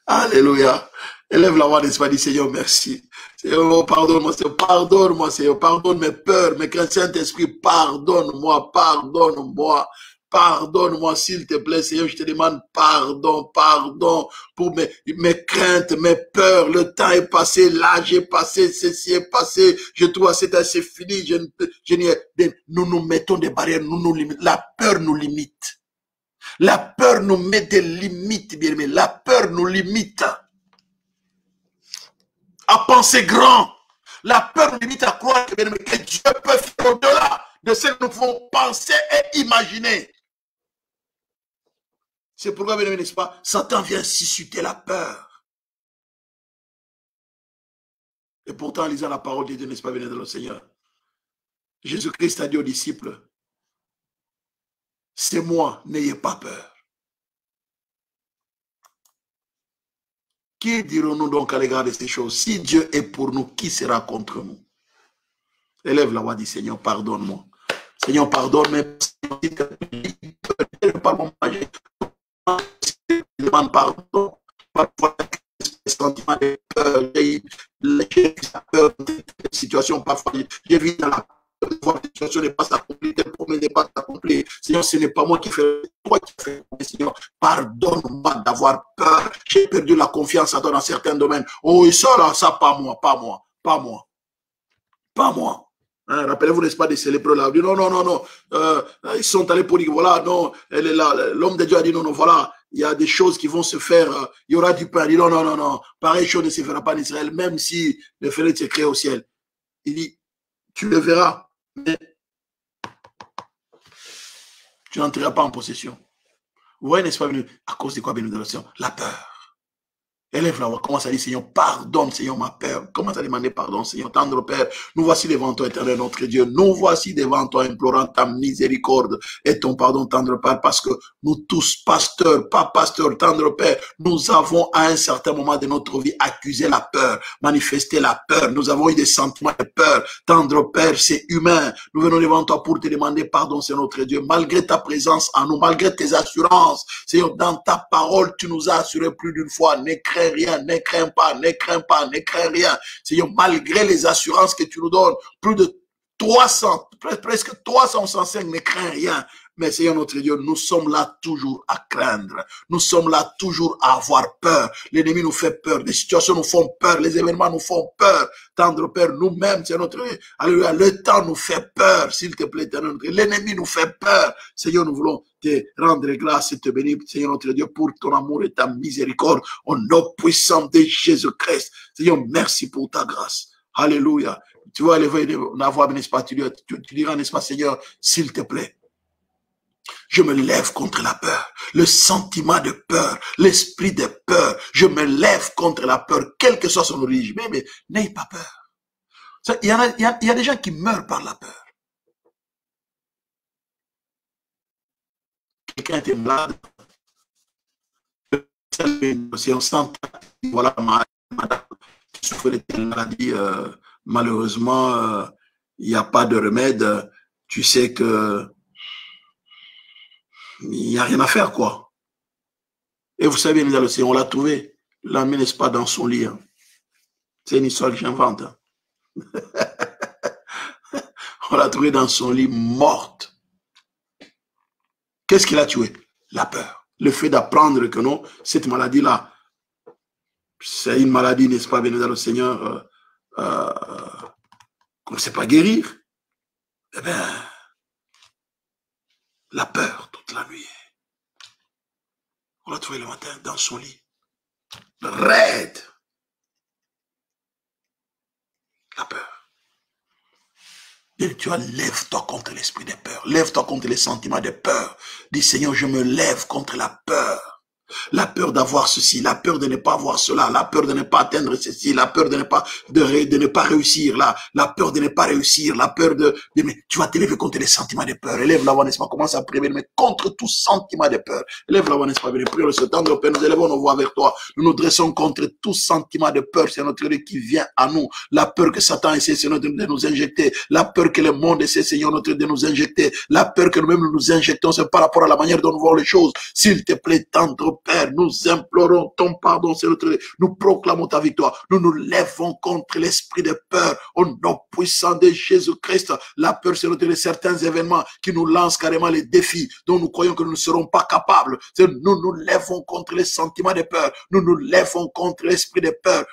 [SPEAKER 1] Alléluia. Élève la voix, n'est-ce pas, Seigneur, merci. Seigneur, pardonne-moi, Seigneur, pardonne-moi, Seigneur, pardonne mes peurs, mes craintes, Saint-Esprit, pardonne-moi, pardonne-moi. Pardonne-moi, s'il te plaît, Seigneur, je te demande pardon, pardon pour mes, craintes, mes peurs. Le temps est passé, l'âge est passé, ceci est passé. Je trouve c'est assez fini. Nous nous mettons des barrières, nous limitons. La peur nous limite. La peur nous met des limites, bien aimé. La peur nous limite à penser grand. La peur nous limite à croire que, que Dieu peut faire au-delà de ce que nous pouvons penser et imaginer. C'est pourquoi, bien n'est-ce pas, Satan vient susciter la peur. Et pourtant, en lisant la parole de Dieu, n'est-ce pas, bien de le Seigneur, Jésus-Christ a dit aux disciples, c'est moi, n'ayez pas peur. Qui dirons-nous donc à l'égard de ces choses? Si Dieu est pour nous, qui sera contre nous? Élève la voix, dit Seigneur, pardonne-moi. Seigneur, pardonne-moi. Demande pardon. Parfois, sentiment de peur, j'ai peur de situation, parfois, j'évite dans la la situation n'est pas accomplie, tes promesse n'est pas accomplie. Seigneur, ce n'est pas moi qui fais, toi pardonne-moi d'avoir peur. J'ai perdu la confiance à toi dans certains domaines. Oh, et ça là, ça, pas moi, pas moi, pas moi, pas moi. Hein, rappelez-vous, n'est-ce pas, des célèbres là. Non, non, non, non. Euh, ils sont allés pour dire, voilà, non, elle. L'homme de Dieu a dit, non, non, voilà, il y a des choses qui vont se faire. Euh, il y aura du pain. Il dit, non, non, non, non. Pareille chose ne se fera pas en Israël, même si le fenêtre se crée au ciel. Il dit, tu le verras, mais tu n'entreras pas en possession. Vous voyez, n'est-ce pas, à cause de quoi, bénédiction La peur. Élève la voix, commence à dire, Seigneur, pardonne, Seigneur, ma peur. Commence à demander pardon, Seigneur, tendre Père. Nous voici devant toi, éternel notre Dieu. Nous voici devant toi, implorant ta miséricorde et ton pardon, tendre Père, parce que nous tous, pasteurs, pas pasteurs, tendre Père, nous avons à un certain moment de notre vie accusé la peur, manifesté la peur. Nous avons eu des sentiments de peur. Tendre Père, c'est humain. Nous venons devant toi pour te demander pardon, Seigneur notre Dieu, malgré ta présence en nous, malgré tes assurances. Seigneur, dans ta parole, tu nous as assuré plus d'une fois, n'écris rien, ne crains pas, ne crains pas, ne crains rien. Seigneur, malgré les assurances que tu nous donnes, plus de 300, presque 365, ne crains rien. Mais Seigneur notre Dieu, nous sommes là toujours à craindre. Nous sommes là toujours à avoir peur. L'ennemi nous fait peur. Les situations nous font peur. Les événements nous font peur. Tendre Père, nous-mêmes, c'est notre Alléluia. Le temps nous fait peur. S'il te plaît, l'ennemi nous fait peur. Seigneur, nous voulons te rendre grâce et te bénir, Seigneur notre Dieu, pour ton amour et ta miséricorde. Au nom puissant de Jésus-Christ. Seigneur, merci pour ta grâce. Alléluia. Tu vois, les la voix, n'est-ce pas, tu, tu diras, n'est-ce pas, Seigneur, s'il te plaît. Je me lève contre la peur, le sentiment de peur, l'esprit de peur. Je me lève contre la peur, quelle que soit son origine. Mais, n'ayez pas peur. Il y, a, des gens qui meurent par la peur. Quelqu'un était malade. Si on sent, voilà, madame, souffre de maladie, euh, malheureusement, euh, il n'y a pas de remède. Tu sais que il n'y a rien à faire, quoi. Et vous savez, le Seigneur, on l'a trouvé. L'a mis, n'est-ce pas, dans son lit. Hein. C'est une histoire que j'invente. Hein. <laughs> On l'a trouvée dans son lit morte. Qu'est-ce qui l'a tué? La peur. Le fait d'apprendre que non, cette maladie-là, c'est une maladie, n'est-ce pas, dans le Seigneur, euh, euh, qu'on ne sait pas guérir. Eh bien, la peur la nuit. On l'a trouvé le matin dans son lit. Raide. La peur. Tu vois, lève-toi contre l'esprit des peurs. Lève-toi contre les sentiments de peur. Dis, Seigneur, je me lève contre la peur. La peur d'avoir ceci, la peur de ne pas avoir cela, la peur de ne pas atteindre ceci, la peur de ne pas de, de ne pas réussir, la, la peur de ne pas réussir, la peur de, de mais tu vas t'élever contre les sentiments de peur. Élève la voix, n'est-ce pas? Commence à prier, mais contre tout sentiment de peur. Élève la voix, n'est-ce pas? Prie ce temps de Père, nous élevons nos voix vers toi. Nous nous dressons contre tout sentiment de peur. C'est notre Dieu qui vient à nous. La peur que Satan essaie, de nous injecter. La peur que le monde essaie, Seigneur, notre de nous injecter. La peur que nous-mêmes nous nous injectons, c'est par rapport à la manière dont nous voyons les choses. S'il te plaît, tendre Père, nous implorons ton pardon, notre Nous proclamons ta victoire. Nous nous lèvons contre l'esprit de peur au nom puissant de Jésus-Christ. La peur, c'est notre certains événements qui nous lancent carrément les défis dont nous croyons que nous ne serons pas capables. Nous nous lèvons contre les sentiments de peur. Nous nous lèvons contre l'esprit de peur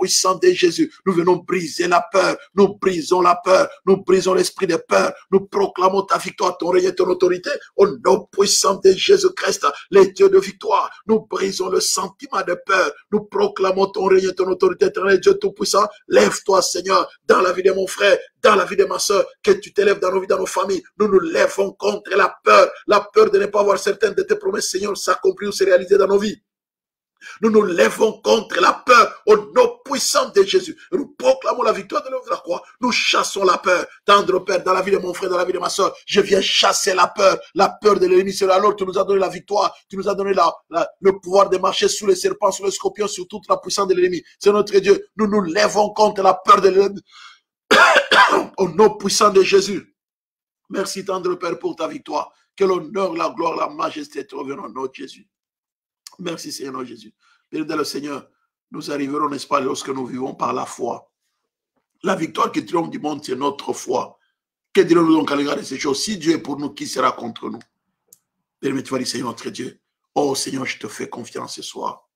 [SPEAKER 1] puissant de Jésus. Nous venons briser la peur. Nous brisons la peur. Nous brisons l'esprit de peur. Nous proclamons ta victoire, ton règne et ton autorité au nom puissant de Jésus-Christ, les dieux de victoire. Nous brisons le sentiment de peur. Nous proclamons ton règne et ton autorité éternelle, Dieu Tout-Puissant. Lève-toi, Seigneur, dans la vie de mon frère, dans la vie de ma soeur, que tu t'élèves dans nos vies, dans nos familles. Nous nous lèvons contre la peur, la peur de ne pas voir certaines de tes promesses, Seigneur, s'accomplir ou se réaliser dans nos vies. Nous nous lèvons contre la peur au nom puissant de Jésus. Nous proclamons la victoire de l'œuvre de la croix. Nous chassons la peur. Tendre Père, dans la vie de mon frère, dans la vie de ma soeur, je viens chasser la peur. La peur de l'ennemi. C'est alors tu nous as donné la victoire. Tu nous as donné le pouvoir de marcher sous les serpents, sous les scorpions, sur toute la puissance de l'ennemi. C'est notre Dieu. Nous nous lèvons contre la peur de l'ennemi. <coughs> au nom puissant de Jésus. Merci, tendre Père, pour ta victoire. Que l'honneur, la gloire, la majesté te reviennent au nom de Jésus. Merci Seigneur Jésus. Bien le Seigneur, nous arriverons, n'est-ce pas, lorsque nous vivons par la foi. La victoire qui triomphe du monde, c'est notre foi. Que dirons-nous donc à l'égard de ces choses? Si Dieu est pour nous, qui sera contre nous? Dire, Seigneur notre Dieu, oh Seigneur, je te fais confiance ce soir.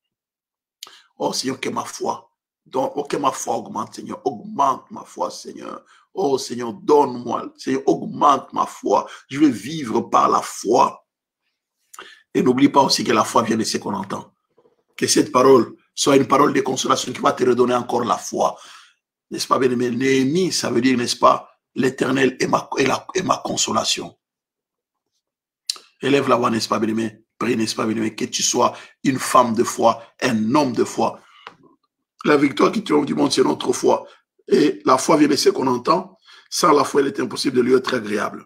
[SPEAKER 1] Oh Seigneur, que ma foi, oh, que ma foi augmente, Seigneur. Augmente ma foi, Seigneur. Oh Seigneur, donne-moi, Seigneur, augmente ma foi. Je vais vivre par la foi. Et n'oublie pas aussi que la foi vient de ce qu'on entend. Que cette parole soit une parole de consolation qui va te redonner encore la foi. N'est-ce pas, bien aimé? Néhémie, ça veut dire, n'est-ce pas, l'éternel est ma, consolation. Élève la voix, n'est-ce pas, bien aimé? Prie, n'est-ce pas, bien aimé, que tu sois une femme de foi, un homme de foi. La victoire qui triomphe du monde, c'est notre foi. Et la foi vient de ce qu'on entend. Sans la foi, il est impossible de lui être agréable.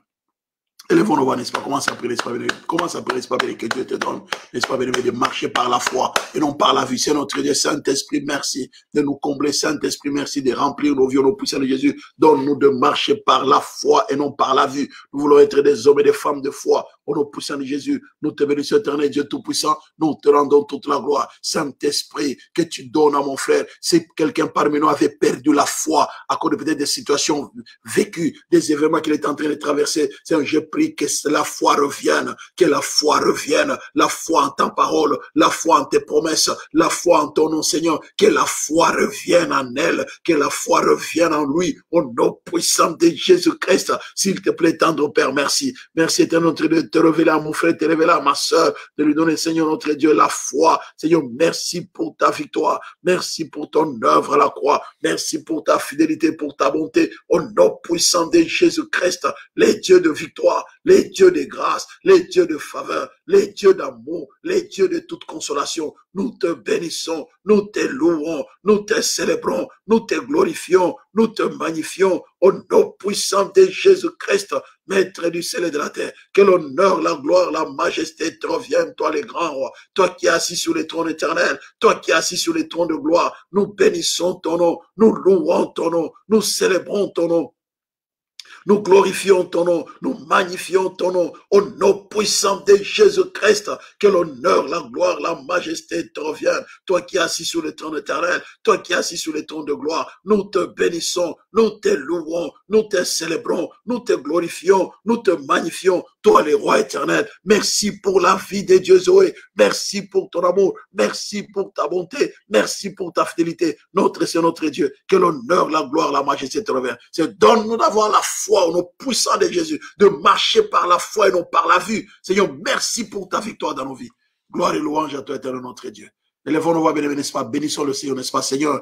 [SPEAKER 1] Élevons nos voix, n'est-ce pas? Commence à prier, n'est-ce pas? Commence à prier, n'est-ce pas? Que Dieu te donne, n'est-ce pas? De marcher par la foi et non par la vue. C'est notre Dieu, Saint-Esprit, merci de nous combler. Saint-Esprit, merci de remplir nos nos puissants de Jésus. Donne-nous de marcher par la foi et non par la vue. Nous voulons être des hommes et des femmes de foi. Au nom puissant de Jésus, nous te bénissons, éternel Dieu Tout-Puissant. Nous te rendons toute la gloire. Saint-Esprit, que tu donnes à mon frère. Si quelqu'un parmi nous avait perdu la foi à cause de peut-être des situations vécues, des événements qu'il est en train de traverser, c'est je prie que la foi revienne, que la foi revienne, la foi en ta parole, la foi en tes promesses, la foi en ton nom, Seigneur, que la foi revienne en elle, que la foi revienne en lui, au nom puissant de Jésus-Christ. S'il te plaît, tendre Père, merci. Merci, éternel, de te révéler à mon frère, te révéler à ma soeur, de lui donner, Seigneur, notre Dieu, la foi. Seigneur, merci pour ta victoire. Merci pour ton œuvre à la croix. Merci pour ta fidélité, pour ta bonté. Au nom puissant de Jésus-Christ, les dieux de victoire, les dieux de grâce, les dieux de faveur, les dieux d'amour, les dieux de toute consolation. Nous te bénissons, nous te louons, nous te célébrons, nous te glorifions, nous te magnifions au nom puissant de Jésus-Christ, Maître du ciel et de la terre. Que l'honneur, la gloire, la majesté te reviennent, toi les grands rois, toi qui es assis sur les trônes éternels, toi qui es assis sur les trônes de gloire. Nous bénissons ton nom, nous louons ton nom, nous célébrons ton nom. Nous glorifions ton nom, nous magnifions ton nom, au nom puissant de Jésus-Christ. Que l'honneur, la gloire, la majesté te reviennent. Toi qui es assis sur le trône éternel, toi qui es assis sur le trône de gloire, nous te bénissons, nous te louons, nous te célébrons, nous te glorifions, nous te magnifions. Toi, le roi éternel, merci pour la vie de Dieu Zoé. Merci pour ton amour. Merci pour ta bonté. Merci pour ta fidélité. Notre c'est notre Dieu. Que l'honneur, la gloire, la majesté te reviennent. C'est donne-nous d'avoir la foi au nom puissant de Jésus, de marcher par la foi et non par la vue. Seigneur, merci pour ta victoire dans nos vies. Gloire et louange à toi, éternel notre Dieu. Élevons nos voix, n'est-ce pas? Bénissons le Seigneur, n'est-ce pas, Seigneur?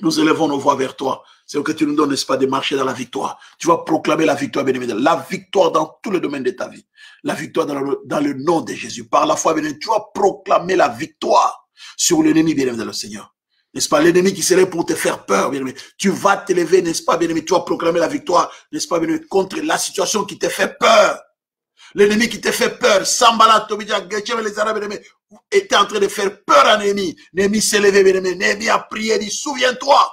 [SPEAKER 1] Nous élevons nos voix vers toi. C'est que tu nous donnes, n'est-ce pas, de marcher dans la victoire. Tu vas proclamer la victoire, bien La victoire dans tous les domaines de ta vie. La victoire dans le, nom de Jésus. Par la foi, bien tu vas proclamer la victoire sur l'ennemi, bien aimé, le Seigneur. N'est-ce pas, l'ennemi qui serait pour te faire peur, bien aimé. Tu vas te lever, n'est-ce pas, bien aimé. Tu vas proclamer la victoire, n'est-ce pas, bien aimé, contre la situation qui te fait peur. L'ennemi qui te fait peur, Sambala, Tobidja, les Arabes, était en train de faire peur à Néhémie. Néhémie s'est levé, bien. Néhémie a prié, dit, souviens-toi.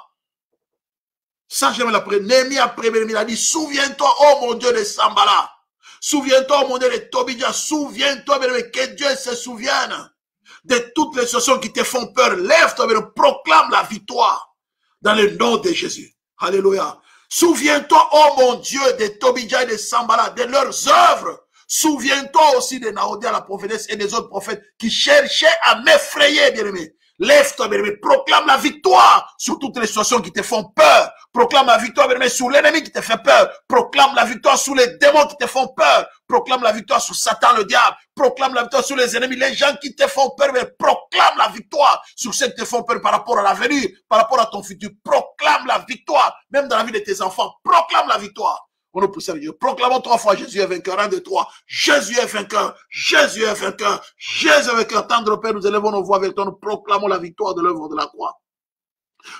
[SPEAKER 1] Ça, j'aime la prière. Néhémie a prié, bien il a dit, souviens-toi, oh mon Dieu de Sambala. Souviens-toi, oh mon Dieu de Tobidja. Souviens-toi, bien que Dieu se souvienne de toutes les situations qui te font peur. Lève-toi, bien proclame la victoire dans le nom de Jésus. Alléluia. Souviens-toi, oh mon Dieu, de Tobidja et de Sambala, de leurs œuvres Souviens-toi aussi de Naodia, la prophétesse, et des autres prophètes qui cherchaient à m'effrayer, bien-aimé. Lève-toi, bien-aimé. Proclame la victoire sur toutes les situations qui te font peur. Proclame la victoire, bien-aimé, sur l'ennemi qui te fait peur. Proclame la victoire sur les démons qui te font peur. Proclame la victoire sur Satan, le diable. Proclame la victoire sur les ennemis, les gens qui te font peur. Mais proclame la victoire sur ceux qui te font peur par rapport à l'avenir, par rapport à ton futur. Proclame la victoire, même dans la vie de tes enfants. Proclame la victoire. On nous pousse à Dieu. Proclamons trois fois Jésus est vainqueur. Un, deux, trois. Jésus est vainqueur. Jésus est vainqueur. Jésus est vainqueur. Tendre Père, nous élevons nos voix avec toi. Nous proclamons la victoire de l'œuvre de la croix.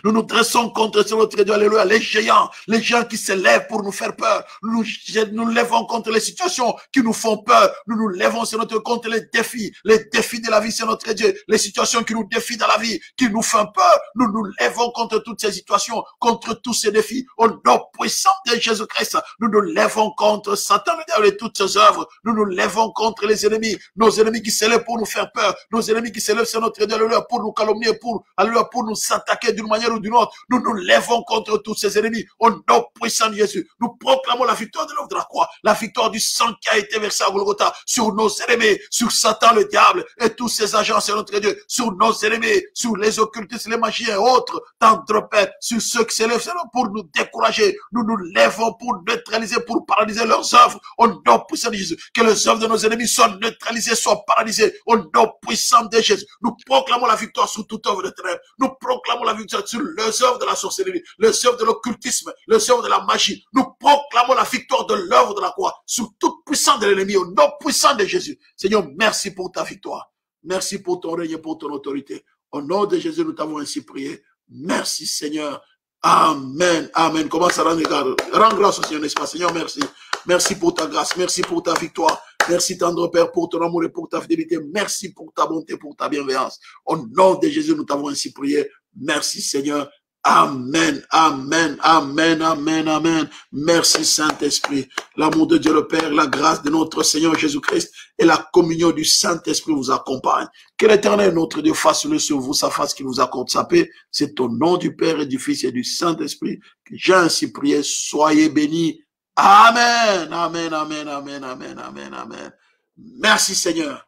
[SPEAKER 1] Nous nous dressons contre ce notre Dieu, alléluia, les géants, les géants qui se lèvent pour nous faire peur. Nous nous lèvons contre les situations qui nous font peur. Nous nous lèvons sur notre contre les défis, les défis de la vie, c'est notre Dieu, les situations qui nous défient dans la vie, qui nous font peur. Nous nous lèvons contre toutes ces situations, contre tous ces défis. Au nom puissant de Jésus-Christ, nous nous lèvons contre Satan et toutes ses œuvres. Nous nous lèvons contre les ennemis, nos ennemis qui se lèvent pour nous faire peur, nos ennemis qui se lèvent sur notre Dieu, alléluia, pour nous calomnier, pour, alléluia, pour nous s'attaquer d'une manière ou d'une autre, nous nous lèvons contre tous ces ennemis. Au nom puissant de Jésus, nous proclamons la victoire de l'œuvre de la croix, la victoire du sang qui a été versé à Golgotha sur nos ennemis, sur Satan le diable et tous ses agents, c'est notre Dieu, sur nos ennemis, sur les occultistes, les magiens et autres, tendre Père, sur ceux qui s'élèvent pour nous décourager. Nous nous lèvons pour neutraliser, pour paralyser leurs œuvres. Au nom puissant de Jésus, que les œuvres de nos ennemis soient neutralisées, soient paralysées. Au nom puissant de Jésus, nous proclamons la victoire sur toute œuvre de ténèbres. Nous proclamons la victoire sur les œuvres de la sorcellerie, les œuvres de l'occultisme, les œuvres de la magie. Nous proclamons la victoire de l'œuvre de la croix sous toute puissance de l'ennemi, au nom puissant de Jésus. Seigneur, merci pour ta victoire. Merci pour ton règne et pour ton autorité. Au nom de Jésus, nous t'avons ainsi prié. Merci Seigneur. Amen. Amen. Commence à rendre grâce. Rends grâce au Seigneur, n'est-ce pas? Seigneur, merci. Merci pour ta grâce. Merci pour ta victoire. Merci, tendre Père, pour ton amour et pour ta fidélité. Merci pour ta bonté, pour ta bienveillance. Au nom de Jésus, nous t'avons ainsi prié. Merci, Seigneur. Amen, amen, amen, amen, amen. Merci Saint-Esprit. L'amour de Dieu le Père, la grâce de notre Seigneur Jésus-Christ et la communion du Saint-Esprit vous accompagnent. Que l'éternel, notre Dieu, fasse le sur vous sa face qui vous accorde sa paix. C'est au nom du Père et du Fils et du Saint-Esprit que j'ai ainsi prié. Soyez bénis. Amen, amen, amen, amen, amen, amen, amen. Merci Seigneur.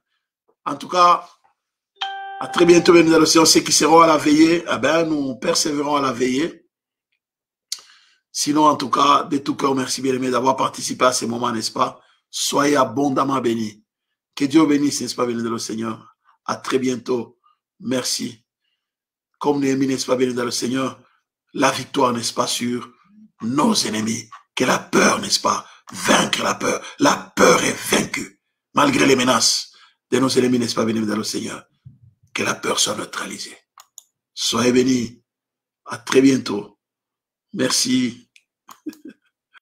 [SPEAKER 1] En tout cas, à très bientôt, mesdames et messieurs. Ceux qui seront à la veillée, eh ben, nous persévérons à la veillée. Sinon, en tout cas, de tout cœur, merci bien aimé d'avoir participé à ces moments, n'est-ce pas? Soyez abondamment bénis. Que Dieu bénisse, n'est-ce pas, de le Seigneur? À très bientôt. Merci. Comme Néhémie, n'est-ce pas, béni de le Seigneur, la victoire, n'est-ce pas, sur nos ennemis. Que la peur, n'est-ce pas, vaincre la peur. La peur est vaincue, malgré les menaces de nos ennemis, n'est-ce pas, béni de le Seigneur? Que la peur soit neutralisée. Soyez bénis. À très bientôt. Merci. <laughs>